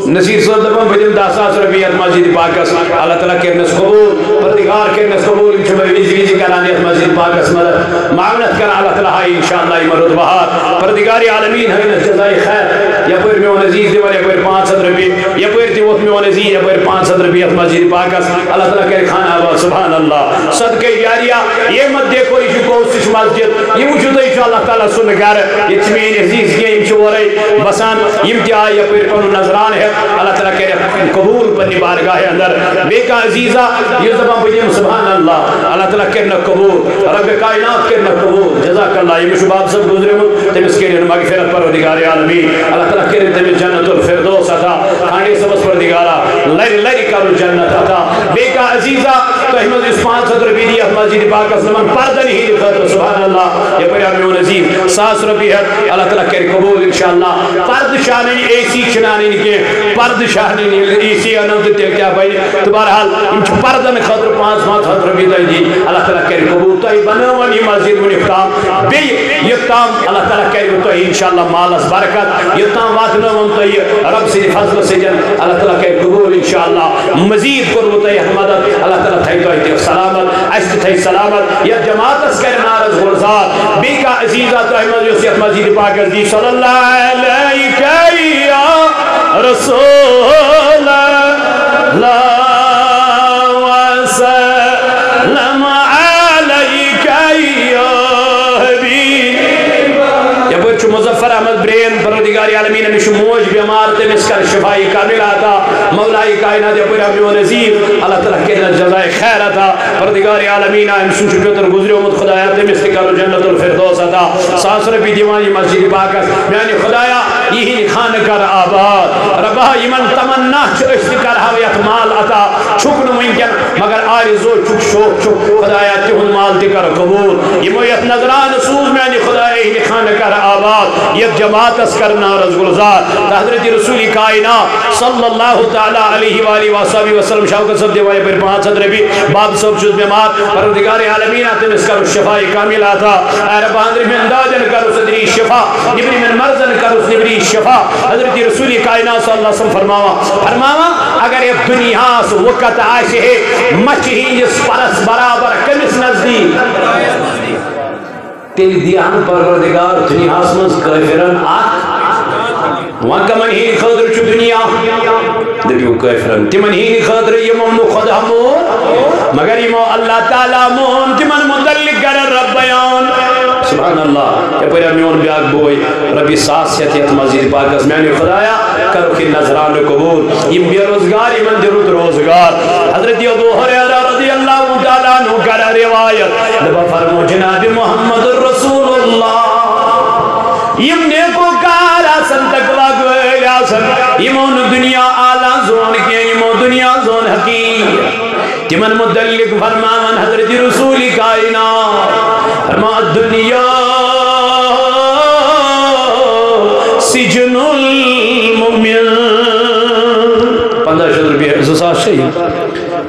S1: نصیٖر صٲب دپان بہٕ دِمہٕ دہ ساس رۄپیہِ یتھ مسجد پاکس اللہ تعالیٰ کرنس قبوٗل پردگار کرنس قبوٗل یِم چھِ مےٚ وِزِ وِزِ کران یتھ مسجد پاکس مدد، معاونت کران اللہ تعالیٰ ہاے انشاء اللہ یِمن رُت بہار۔ پردگار عالمیٖن ہٲینس جزایہِ میون عزیز دِوان یپٲرۍ پانٛژھ ہتھ رۄپیہِ یپٲرۍ تہِ ووت میون عزیز یپٲرۍ پانٛژھ ہتھ رۄپیہِ یتھ مسجد پاکس اللہ تعالیٰ کرِ خانہ آباد، سبحان اللہ۔ صدقے جاریہ یہ مت دیکھو یہ چھُ کوسِش مسجد، یہ وٕچھِو تُہۍ یہِ چھُ اللہ تعالیٰ سُنٛد گرٕ ییٚتہِ چھِ میٲنۍ عزیز کینٛہہ یِم چھِ اورے بسان یِم تہِ آیہِ یپٲرۍ پنُن نظران ہٮ۪تھ اللہ تعالیٰ کرِ قبوٗل پننہِ بارگاہہِ اندر۔ بیٚیہِ کانٛہہ عزیزا یُس دپان بہٕ دِمہٕ سبحان اللہ۔ اللہ تعالیٰ کرنا قبول، رب کائنات کرنا قبول۔ جزاک اللہ یہ مشباب سب ییٚمِس چھُ باب کے لیے نماغی فیرت پر پروردگار عالمی اللہ تعالیٰ کٔرِنۍ تٔمِس جنت الفردوس عطا کھانے سبس پر پردگارا لرِ لرِ کر جنت عطا۔ بیٚیہِ عزیزہ عزیزا تۄہہِ منٛز یُس ہتھ رۄپیہِ دی یتھ مسجد پاکس نمن پردن ہِنٛدِ خٲطرٕ سبحان اللہ، یہ آو میون عظیم ساس رۄپیہِ ہٮ۪تھ اللہ تعالیٰ کَرِ قبول، انشاءاللہ۔ پرد شانٕنۍ اے سی چھِنہٕ اَنٕنۍ کینٛہہ پردٕ شانٕنۍ ییٚلہِ اے سی اَنو تہٕ تیٚلہِ کیٛاہ بَنہِ تہٕ بہرحال یِم پردن خٲطرٕ پانچ پانٛژھ ہَتھ رۄپیہِ دی۔ اللہ تعالیٰ کَرِ قبوٗل تۄہہِ بنٲوَن یہِ مسجد وٕنیُک تام بیٚیہِ یوٚتام اللہ تعالیٰ کَرِوٕ تۄہہِ اِنشاءاللہ مالس برکت. یوٚتام واتنٲوُن تۄہہِ رۄب سٕنٛدِ فضلہٕ سۭتۍ اللہ تعالیٰ کَرِ قبوٗل اِنشاءاللہ. مزیٖد کوٚروٕ تۄہہِ یَتھ مدد اللہ تعالیٰ تھایہِ تۄہہِ تہِ سلامت اَسہِ تہِ سلامت. یَتھ جماعتس کَرِ نارس گُلزار بیٚیہِ کانٛہہ عزیٖزا تۄہہِ منٛز یُس یَتھ جی مسجد پاکس دی صلی اللہ علیہ یا رسول اللہ پروردگار عالمین أمِس موج بیمار تمس کر شفائی کامل عطا مولائی کائنات یپٲرۍ آو میون عزیز اللہ تعالیٰ کٔرِنس جزائے خیر عطا پروردگار عالمین أمۍ سُنٛد چھُ پیٚتر گُزریومُت خدایا تمس کر جنت الفردوس عطا ساس ربی دیوانی مسجد پاکس میانہِ خدایا یِہِنٛدۍ خانہٕ کر آباد۔ ربا یِمن تمنا چھِ أسۍ تہِ کرہاو یتھ مال عطا۔ چھُکھ نہٕ وٕنکٮ۪ن مگر آرزو چھُکھ شوق چھُکھ خدایا تِہُنٛد مال تہِ کر قبوٗل۔ یِمو یتھ نظرانہٕ سوٗز میانہِ خدایا یِہِنٛدِ خانہٕ کر آباد۔ یتھ جماعتس کر نارس گلزار۔ حضرت رسول کائنات صلی اللہ تعالیٰ علیہ وآلہ وآلہ وسلم شاوکت صاحب دیوائی پر پانچ صد ربی۔ باب صاحب چھوز بیمار۔ پروردگار عالمین آتے اس کرو شفائی کامل آتا۔ اے رب اندر میں اندازن کرو صدری شفا نبری من مرزن کرو نبری شفا حضرت رسول کائنات صلی اللہ علیہ وسلم فرماوا فرماوا، اگر یہ دنیا سے وقت آشے ہے مچھی جس پرس برابر کمس نزدیک۔ تیل دیان پروردگار دنیا اسمز کافرن آت وان کمن ہی خضر چو دنیا۔ دبیو کافرن تمن ہی خضر یمو نو خدا مون۔ مگر یمو اللہ تعالی مون تمن مدلق گر رب بیان۔ سبحان اللہ یہ پر میون بیاگ بوئی ربی ساس یت یت مزید پاکس میانی خدایا، کرو کی نظران قبول۔ یم بے روزگار یمن درود روزگار۔ حضرت ابو ہریرہ رضی اللہ تعالیٰ عنہ کر روایت۔ دبا فرمو جناب محمد رسول اللہ یم نیکو کار آسن تقوی گوئل آسن۔ یمون دنیا آلہ زون کے یمو دنیا زون حقیم تمن مدلق فرمان حضرت رسول کائنات۔ فرما دنیا سجن المؤمن پندہ شد ربی زساس شئی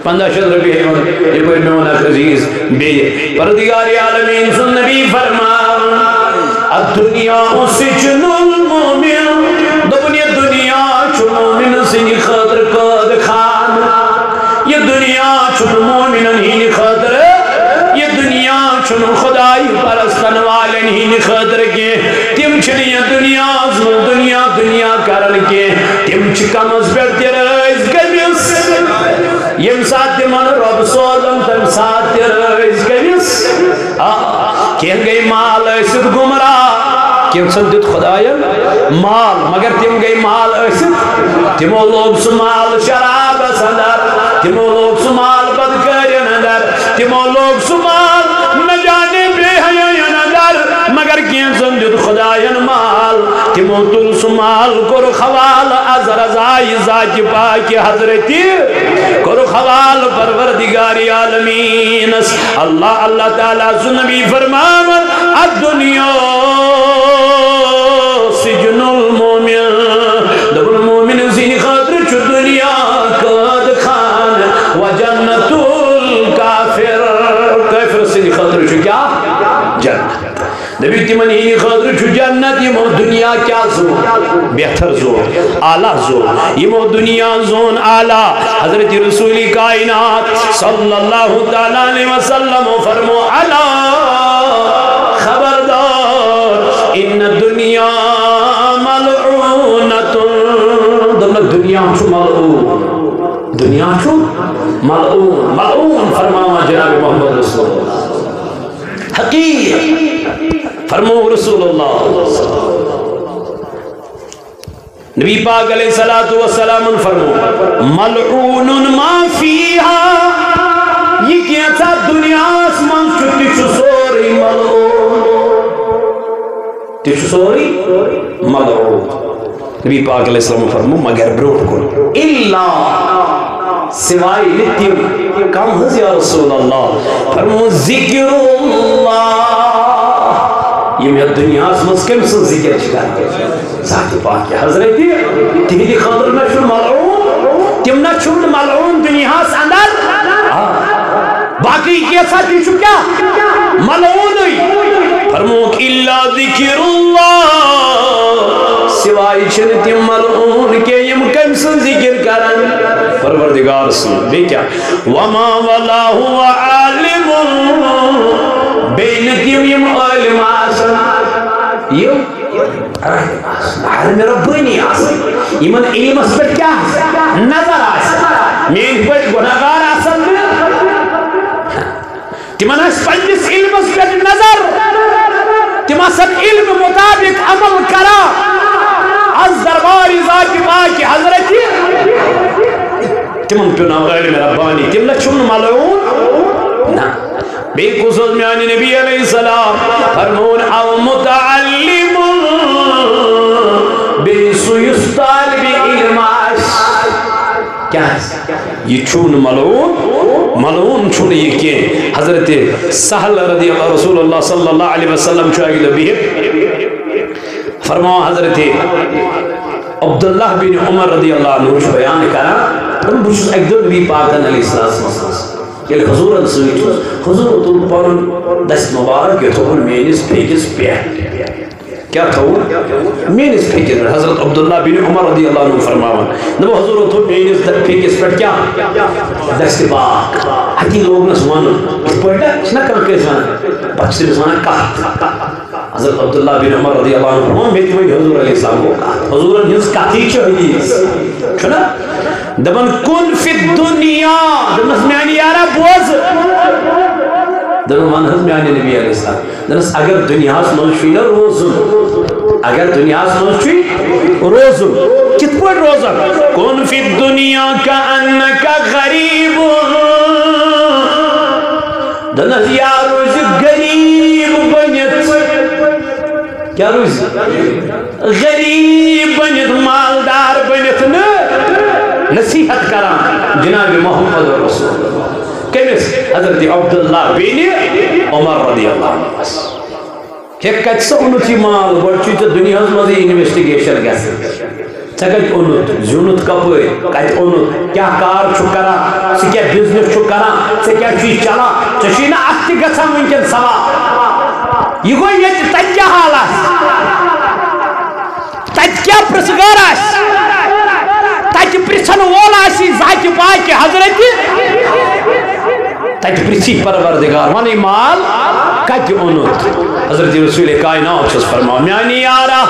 S1: پندہ شد ربی یہ کوئی میون عزیز بے پردگار عالمین، سن نبی فرما الدنیا سجن تم چھ کم از پر تیرز گمیس یم سات تمن رب سوزن تم سات تیرز گمیس کین گئی مال ایسد گمراہ کیم سن دیت خداین مال مگر تم گئی مال ایسد تمو لوگ سو مال شراب سندر تمو لوگ سو مال بدکرین اندر تمو لوگ سو مال نہ جانے بے حیین اندر مگر کین سن دیت خداین مال تمو تل سو مال کر خوال از رضائی ذات پاک حضرتی کر خوال پروردگار عالمین. اللہ اللہ تعالیٰ سنبی فرمان، الدنیا سجن المومن. دب المومن زی خاطر چو دنیا قد خان و جنت الکافر. کافر زی خاطر چو کیا؟ جنت. نبی تمن ہی خاطر چو جنت، یمو دنیا کیا زون بہتر زون اعلی زون یمو دنیا زون اعلی۔ حضرت رسول کائنات صلی اللہ تعالی علیہ وسلم فرمو علا خبردار، ان دنیا ملعونت۔ دنیا دنیا چھو ملعون؟ دنیا چھو ملعون۔ ملعون فرماوا جناب محمد رسول اللہ۔ حقیق، فرمو رسول اللہ۔ نبی پاک علیہ السلام والسلام فرمو ملعون ما فیہا، یہ کیا تھا؟ دنیا اسمان چھتی چھو سوری ملعون۔ تیچو سوری ملعون۔ نبی پاک علیہ السلام فرمو مگر بروٹ کن اللہ سوائے نتیم کم حض یا رسول اللہ۔ فرمو ذکر اللہ۔ یم یتھ دنیا مز کم سن ذکر کر ذات پاک حضرت تہندی خاطر نہ چھ ملعون، تم نہ چھ ملعون دنیا اندر۔ ہاں، باقی کیسا تھی چھ کیا ملعون فرموک الا ذکر اللہ، سوائے چھن تم ملعون کے یم کم سن ذکر کرن۔ پروردگار سن بے کیا وما ولا هو عالم۔ بينك يم يم الماس يم عالم رباني آسان يمن علم اسبت کیا نظر آسان مين پت گناہگار آسان تمن اس پنجس علم اسبت نظر. تم آسان علم مطابق عمل کرا از دربار ذات پاک حضرتی تمن پیو نام علم ربانی تم نہ چھن ملعون نہ بے خصوص میانی نبی علیہ السلام. فرمون او متعلم بے سویس طالب علم کیا ہے یہ چھون ملعون ملعون چھون یہ کیا حضرت سہل رضی اللہ رسول اللہ صلی اللہ علیہ وسلم آگے لبی فرماؤ حضرت عبداللہ بن عمر رضی اللہ عنہ بیان کرا. بچس ایک دن بھی پاکن علیہ السلام یل حضور سویت حضور تم پن دست مبارک یہ تو مینس پیکس پہ کیا تھا مینس پیکس حضرت عبداللہ بن عمر رضی اللہ عنہ فرماوا نبو حضور تو مینس پیکس پہ کیا؟ دست پاک۔ حتی لوگ نہ سوانا پڑھا چھنا کم کے سوانا بچے نے سوانا کہا حضرت عبداللہ بن عمر رضی اللہ عنہ فرماوا میں تمہیں حضور علیہ السلام کو۔ کہا حضور نے اس کہتی چھو حدیث چھنا دبن کن فی الدنیا؟ دبن میانی یارا بوز دبن من حض میانی نبی علیہ السلام. دبن اگر دنیا منشوی نا روزن. اگر دنیا منشوی روزن. کت پوٹ روزن؟ کن فی الدنیا کا انکا غریب. دبن یا روز غریب بنیت. کیا روز؟ غریب بنیت، مالدار بنیت نا نصیحت کران جناب محمد رسول کمس حضرت عبداللہ بن عمر رضی اللہ عنہ۔ کہ کت سا انت مال گوڑ چیز دنیا مزے انویسٹیگیشن گھس ژے کت اونت زیونت کپر کت اونت کیا کار چھو کران ژٕ بزنس چھو کران ژے چیز چلان ژے چھی نا اتھ تہ گژھان ونکیٚن سوال یہ گوٚو ییٚتہِ تتہِ کیٛاہ حال آسہِ تتہِ پرچھن وول آسی ذات پاک حضرت تتہ پرچھی پروردگار ونی مال کت اونت حضرت رسول کائنات چھس فرما میانی یارا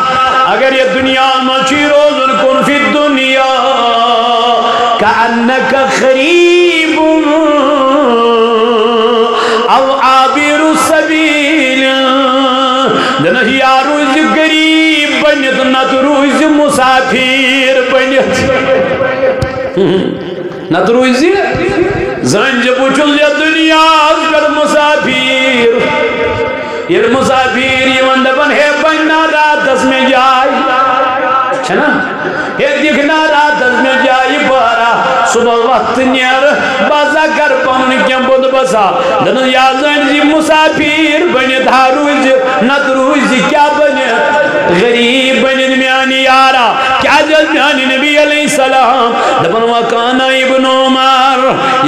S1: اگر یہ دنیا مچی روزن کن فی الدنیا کانک خریب او عابر سبیل۔ دنہ یا روز غریب بنت نت روز مسافر۔ بنت نت روز زنج بچل یا دنیا کر مسافر یہ مسافر یہ دپن ہے بننا راتس میں جائے چھنا ہے دکھنا راتس میں جائے بارا صبح وقت نیر بازا کر پن کیم بود بسا دن یا زنجی مسافر بنت ہا روز نت روز کیا بنت غریب بنت میانی یارا، کیا جل میانی نبی علیہ السلام؟ دبن وکانا ابن عمر،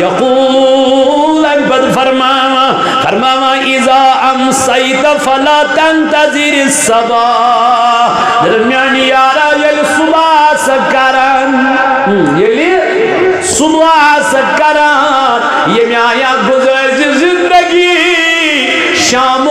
S1: یقول اکبر فرماما فرماما اذا امسیت فلا تنتظر الصبا درمیانی یارا، یل صبح سکرن۔ یلی صبح سکران یہ میں گزر زندگی، شام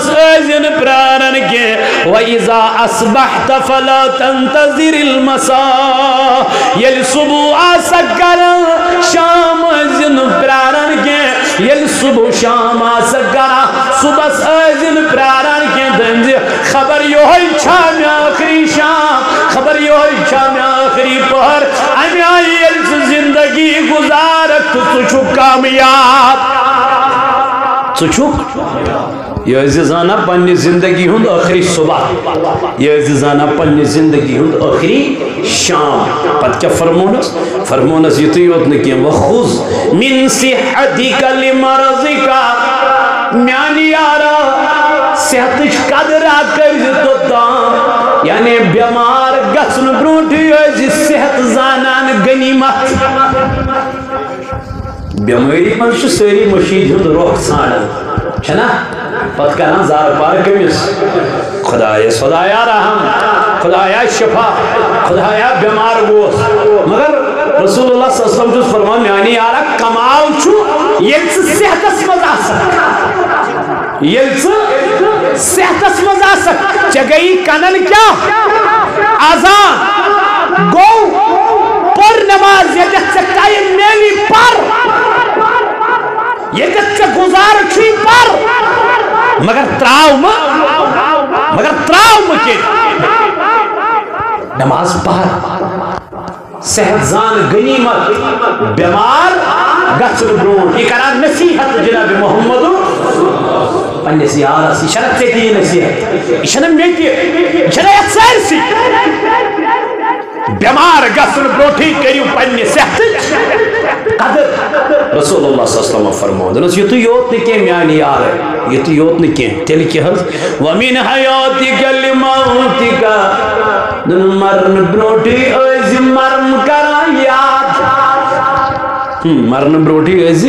S1: شام ازن پرارن کے۔ وَإِذَا أَصْبَحْتَ فَلَا تَنْتَظِرِ الْمَسَا یل صبح سکران شام ازن پرارن کے۔ یل صبح شام سکران صبح ازن پرارن کے۔ دنز خبر یہ ہوئی چھام آخری شام۔ خبر یہ ہوئی چھام آخری پہر۔ امی آئی یل زندگی گزارت، تو چھو کامیاب۔ ژھک یہ زانا پنہ زندگی ہند آخری صبح۔ یہ زانا پنہ زندگی ہند آخری شام۔ پتہ کیا فرمونس فرمونس یہ تو یوت نکی وخوز من صحتک لمرضک۔ میانی یارا صحتش قدرہ کر تو تا۔ یعنی بیمار گسن برونٹی ہے صحت زانان غنیمت بیماری من ساری مشید ہند روح ژھانڈان چھنا پتہ کران زار پار کمس خدایا خدایا رحم خدایا شفا خدایا بیمار گوس مگر رسول اللہ صلی اللہ علیہ وسلم جس فرمان میانی یارا، کمال چھو یہ صحت اس مز آسک یہ صحت اس مز آسک چگئی کنن کیا؟ آزان، گو، پر نماز یہ جس سے ٹائم میلی پر۔ یہ ژے گزار چھی پر۔ مگر تراو مگر تراو ما نماز پار صحت زان غنیمت، بیمار گھر برون یہ کران نصیحت جناب محمد۔ پنس یارس یہ چھنہ ژے دی نصیحت۔ یہ چھنہ مے تہِ یہ چھنہ یتھ سارسی بیمار گھن بروٹھی کریو پنہ صحت قدر۔ رسول اللہ صلی اللہ علیہ وسلم فرمو دنس یہ تو یوت نہ کی میانی یار یہ تو یوت نہ کی تیل کی حض. ومن حیاتک لموتک. دن مرن بروٹھی ایز مرم کرا یاد. مرن بروٹھی ایز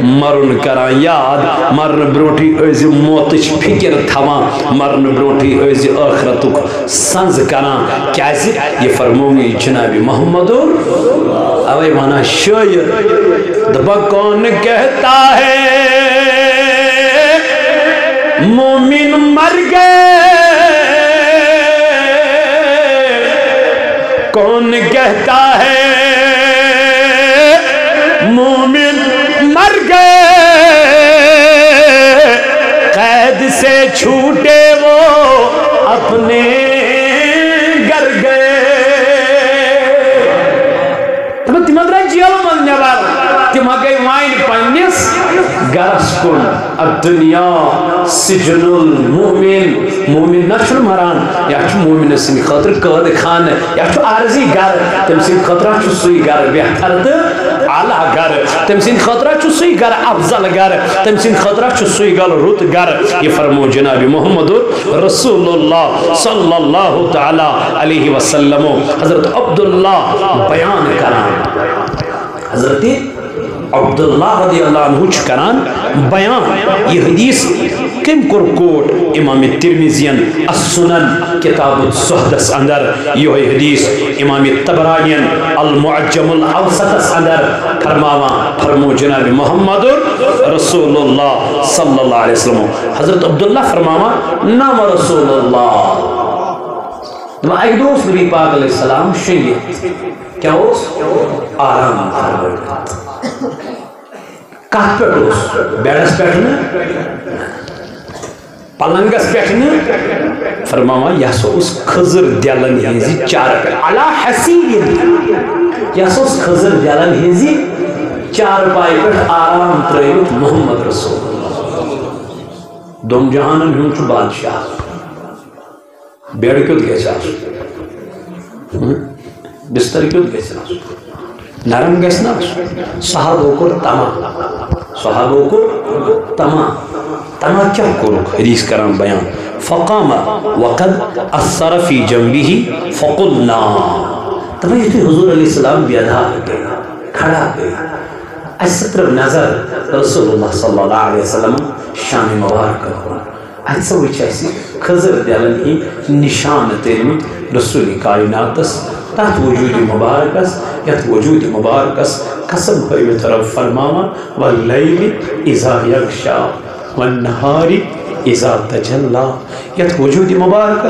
S1: مرن کران یاد. مرن بروٹھی ایز موتش فکر تھوان مرن بروٹھی ایز آخرتک سنز کران کیازِ؟ یہ فرموگی جناب محمد اوے وانا شاعر، دبا کون کہتا ہے؟ مومن مر گئے۔ کون کہتا ہے مومن مر گئے؟ قید سے چھوٹے وہ اپنے نبر تمہیں گئی وائن پنیس گرس کن۔ الدنیا سجن المومن مومن نہ چھن مران، یا چھ مومن سن خاطر قید خان، یا چھ عارضی گر تم سن خاطر چھ سوی گر بہتر تہ اعلی گر تم سن خاطر چھ سوی گر افضل گر تم سن خاطر چھ سوی گر رت گر یہ فرمو جناب محمد رسول اللہ صلی اللہ تعالی علیہ وسلم، حضرت عبداللہ بیان کران۔ حضرت عبداللہ رضی اللہ عنہ چھ کران بیان. یہ حدیث کم کر کوٹ امام ترمیزین، السنن، کتاب الصحدس اندر. یہ حدیث امام تبرانین، المعجم الاوسطس اندر فرماوا. فرمو جناب محمد رسول اللہ صلی اللہ علیہ وسلم. حضرت عبداللہ فرماوا، نام رسول اللہ دم ایک دوست نبی پاک علیہ السلام شنگی کیا اس؟ آرام فرمائی کت پہ بیڈس پہ پلنگس پہ فرماوا یہ سا اس خضر دلن ہزی چار پہ علا حسین یہ سا اس خضر دلن ہزی چار پائے پہ آرام ترائیت محمد رسول اللہ دوم جہانن ہوں چو بادشاہ بیڑ کیوں گئے بستر کیوں گئے نرم گیس نا صحابو کو تمام صحابو کو تمام تمام کیا کرو حدیث کرام بیان فقام وقد اثر فی جنبه فقلنا تمام یہ حضور علیہ السلام بیادھا گئے کھڑا گئے اسطر نظر رسول اللہ صلی اللہ علیہ وسلم شان مبارک ہوا ایسا وچ ایسی خضر دلن ہی نشان تیرمت رسول كات وجود مبارك است كانت وجودي مبارك قسم کوي بطرف فرماما والليل إذا يغشى والنهار إذا تجلى. كات وجود مبارك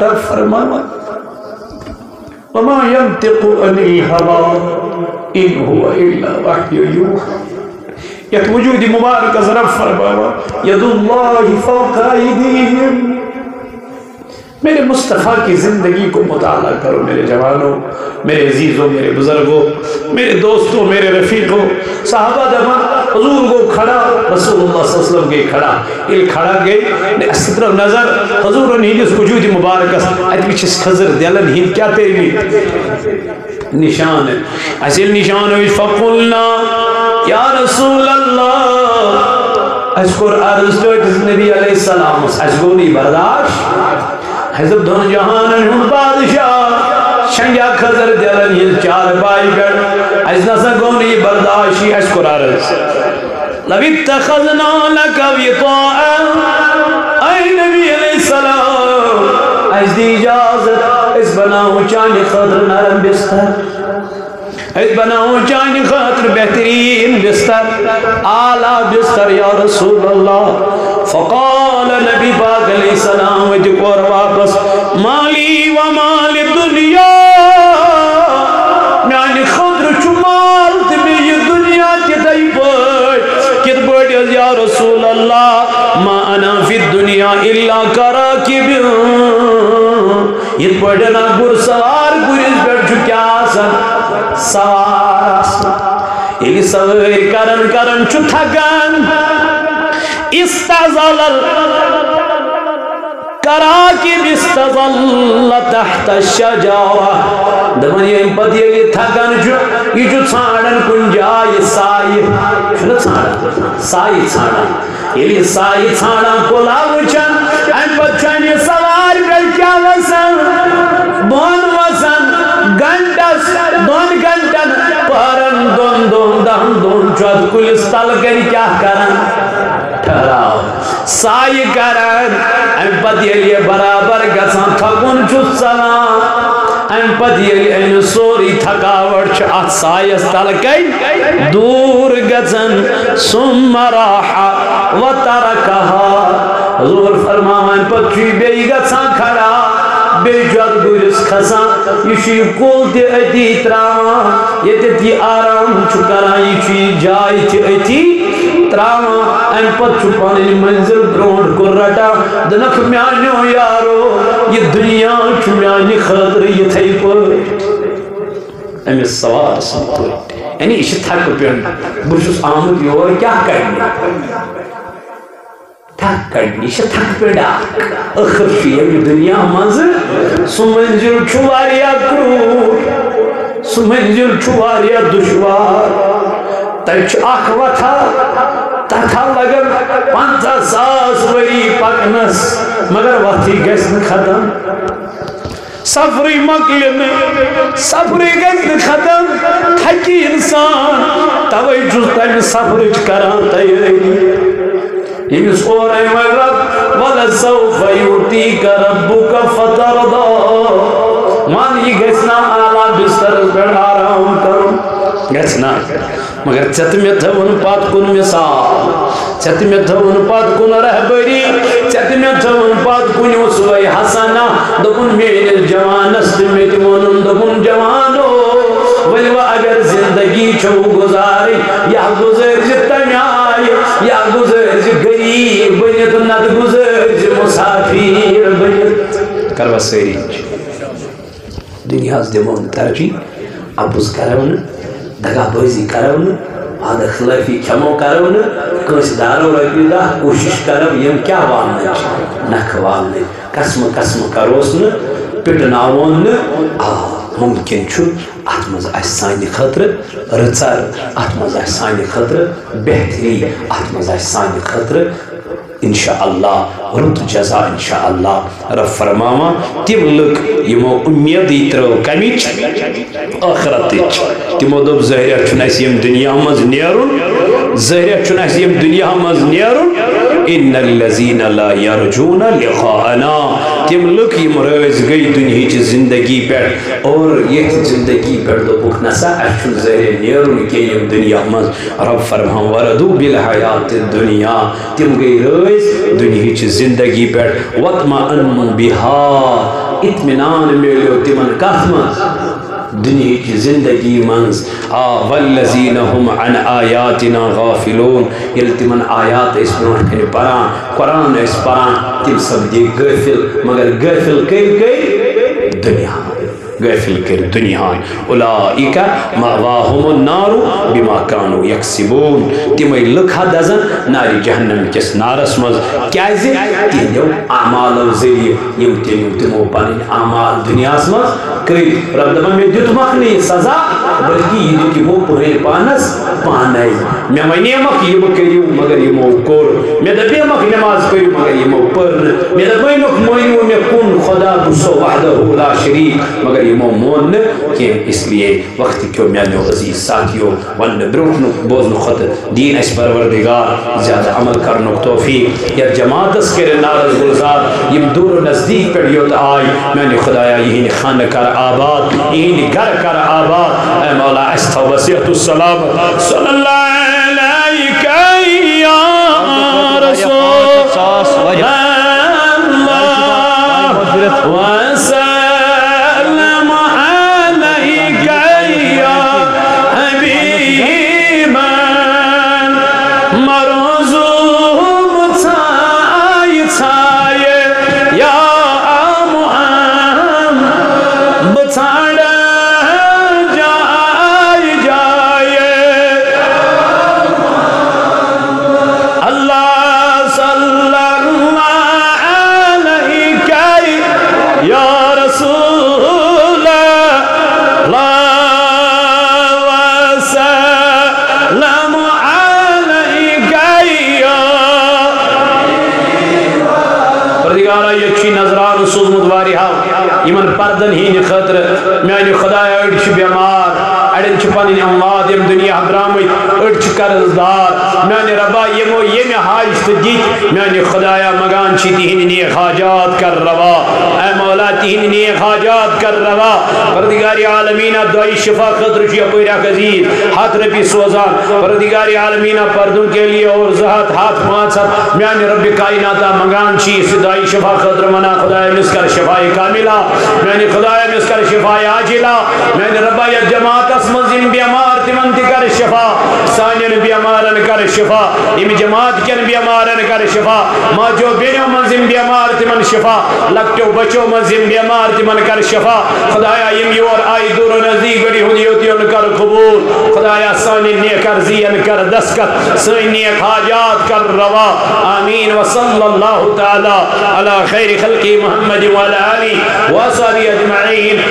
S1: طرف فرماما وما ينطق عن الهوى إن هو إلا وحي يوحى. يا وجودي مبارك است فرماما يد الله فوق أيديهم. میرے مصطفیٰ کی زندگی کو مطالعہ کرو میرے جوانوں، میرے عزیزوں، میرے بزرگوں، میرے دوستوں، میرے رفیقوں، صحابہ دمان حضور کو کھڑا، رسول اللہ صلی اللہ علیہ وسلم گئی کھڑا، یہ کھڑا گئی اس طرف نظر، حضور نے ہندس وجود مبارک ات بچس خضر دلن ہند کیا تیری نشان ہے۔ اصل نشان ہے فقلنا، یا رسول اللہ، اس کو عرض تو نبی علیہ السلام، اس کو نہیں برداشت۔ حضرت دون جہان ہن بادشاہ۔ شنگیا خضر دلن ہند چار بائی کر اس نسا کو نہیں برداشت اس کو عرض لو اتخذنا لك وطاء اے نبی علیہ السلام اس دی اجازت۔ اس بناو چانی خضر نرم بستر۔ اس بناو چانی خاطر بہترین بستر۔ آلہ بستر یا رسول اللہ۔ فقال نبی پاک علیہ السلام وجکور واپس، مالی و مال دنیا میانی خضر چمال تبی یہ دنیا تیتائی پوٹ کت پوٹ یا رسول اللہ، ما انا فی الدنیا الا کراکب۔ یہ پوٹ نا گر سوار گریز بیٹ چکیا آسان سوار یہ سوار کرن کرن چھو تھکن استازل کراکب استظل تحت الشجاوة دمان یہ امپت یہ تھکن چھو یہ چھو ژھانڈن کن جائے سائی. چھو ژھانڈن. سائی ژھانڈن. یہ لی سائی ژھانڈن کلا وچن امپت چھن یہ سوار کر کیا وسن. بون وسن. گنٹس دون گنٹن. پارن دون دون دہن دون چود کلس تل کر کیا کرن. ٹھہراؤ۔ سائی کرن ام پت یہ برابر گسان تھکن چھو سلام۔ ام پت یہ این سوری تھکاوٹ چھ ات سایس تل کئی دور گزن، سم راحا و ترکہا حضور فرماوان پت چھ بے گسان کھڑا۔ بے جد کھسان یہ چھ کول تی اتی تراوان یہ تی آرام چکران یہ چھ جائی تی اتی تراوان این پت چھ پانی منزل برونڈ کو رٹا۔ دنک میانیو یارو، یہ دنیا چھ میانی خطر یہ تھئی پر امی سوار سنتوئی یعنی اسی تھک پیون۔ برشس آمد یور کیا کرنی؟ تھک کرنی اسی تھک پیڑا۔ اخر فی دنیا منزل۔ سمنزل چھواریا سمنزل چھواریا دشوار۔ تیچ اخ تتھا لگن پانچہ ساس وری پکنس، مگر وقتی گسن ختم۔ سفری مکلن سفری گسن ختم۔ تھکی انسان، توی جز تم سفرچ کران تیاری یمس اور اے رب ولسوف یوتیک ربک فترضا مان یہ گسنا اعلی بستر پر آرام کرو گسنا مگر چت میں تھون پات کن مثال چت میں تھون پات کن رہبری۔ چت میں تھون پات کن اسوہ حسنہ دکن میرے جوانس میں تمون دکن جوانو۔ ولو اگر زندگی چھو گزاری، یا گزر جی جتا میائی یا گزر جی غریب، بنیت نت گزر جی مسافیر بنیت۔ کروا سیری دنیا از دمون ترجیح ابوز کرون دگا بازی کرون، آدھا خلافی کھمو کرون کنس دارو ربی دا کوشش کرو، یم کیا والنے نک والنے قسم قسم کروس ن پٹناون ن ممکن چھو ات مز اس سانہ خطر، رچر ات مز اس سانہ خطر، بہتری ات مز اس سانہ خطر. انشاءاللہ، رت جزا انشاءاللہ. رب فرماوا تم لک، یمو امید ترو کمیچ آخرتچ تمو دب زہریہ چھن اس یم دنیا مز نیرون زہریہ چھن اس یم دنیا مز نیرون، ان الذين لا يرجون لقاءنا۔ تم لک یم روز گئی دنیا چ زندگی پر اور یہ زندگی پر دو بک نسا اچھ زہر نیرون کے یم دنیا مز رب فرمان وردو بالحیات الدنیا۔ تم گئی روز دنیا چ زندگی پر وطما ان بها۔ اطمینان میلیو تمن کتھ مز دنیا کی زندگی منز آ والذین هم عن آیاتنا غافلون. یل تمن آیات اس برونٹ کنی پران قرآن اس پران تم سب دی غافل. مگر غافل کئی کئی دنیا غافل کر دنیا اولائک مأواہم النار بما کانو یکسبون۔ تمے لکھا دزن، ناری جہنم کس نارس مز۔ کیازِ تہنٛدیو اعمالو ذریعہ یم تمو تمو پنن اعمال دنیا مز۔ کر رب دپان مے دیتمکھ نہٕ یہ سزا، بلکہ یہ دیت یمو پورے پانس پانے مے ونیمکھ یم کٔرِو مگر یمو کوٚر. مے دپیمکھ نماز پٔرِو مگر یمو پٔر نہٕ مے دپیمکھ مٲنِو مے کُن خدا بہٕ سو وحدہ لا شریک. مگر یمو مون نہٕ اس لیے وقت کیو میانیو عزیز ساتھیو. ون برونٛٹھ بوزنہٕ کھۄتہٕ دین اَسہِ پروردگار. زیادٕ عمل کرنُک توفیق. یتھ جماعتس کٔرِتھ نارس گلزار. یم دوٗر نزدیٖک پٮ۪ٹھ یوٚت آے میانہِ خدایا یِہنٛدِ خانہٕ کر آباد. یِہنٛدِ گرٕ کر آباد. اے مولا اَسہِ تھاو السلام. صلی اللہ علیکہ اللہ پردن ہند خطر میان خدا اڑ بیمار، اڑن پن پنن یم دنیا درامت اڑ قرض دار میان ربا یمو یم حاج میانی خدایا مگان چھ تہن نیک حاجات کر روا، اے مولا تہن نیک حاجات کر روا۔ پردگار عالمین دعائی شفا خطر چھ اپیرا کزید ہاتھ ربی سوزان۔ پردگار عالمین پردوں کے لیے اور زہت ہاتھ پانچ میانی رب کائناتا مگان چھ صدائی شفا خطر منا، خدای مسکر شفای کاملہ۔ میانی خدای مسکر شفای آجلہ میانی ربا یا جماعت اسمزین بیمار تمن کر شفا سانین بیمارن کر شفا۔ ام جماعت کن بیمارن کر شفا، ما جو منزم بیمار تمن شفا لکٹو بچو منزم بیمار تمن کر شفا۔ خدایا، یم یور آئی دور و نزدیک بڑی ہدیوتیون کر قبول۔ خدایا، سانی نیک ارزین کر دسکت سانی نیک حاجات کر روا۔ آمین۔ وصل اللہ تعالی على خير خلق محمد وعلى آله وصحبه أجمعين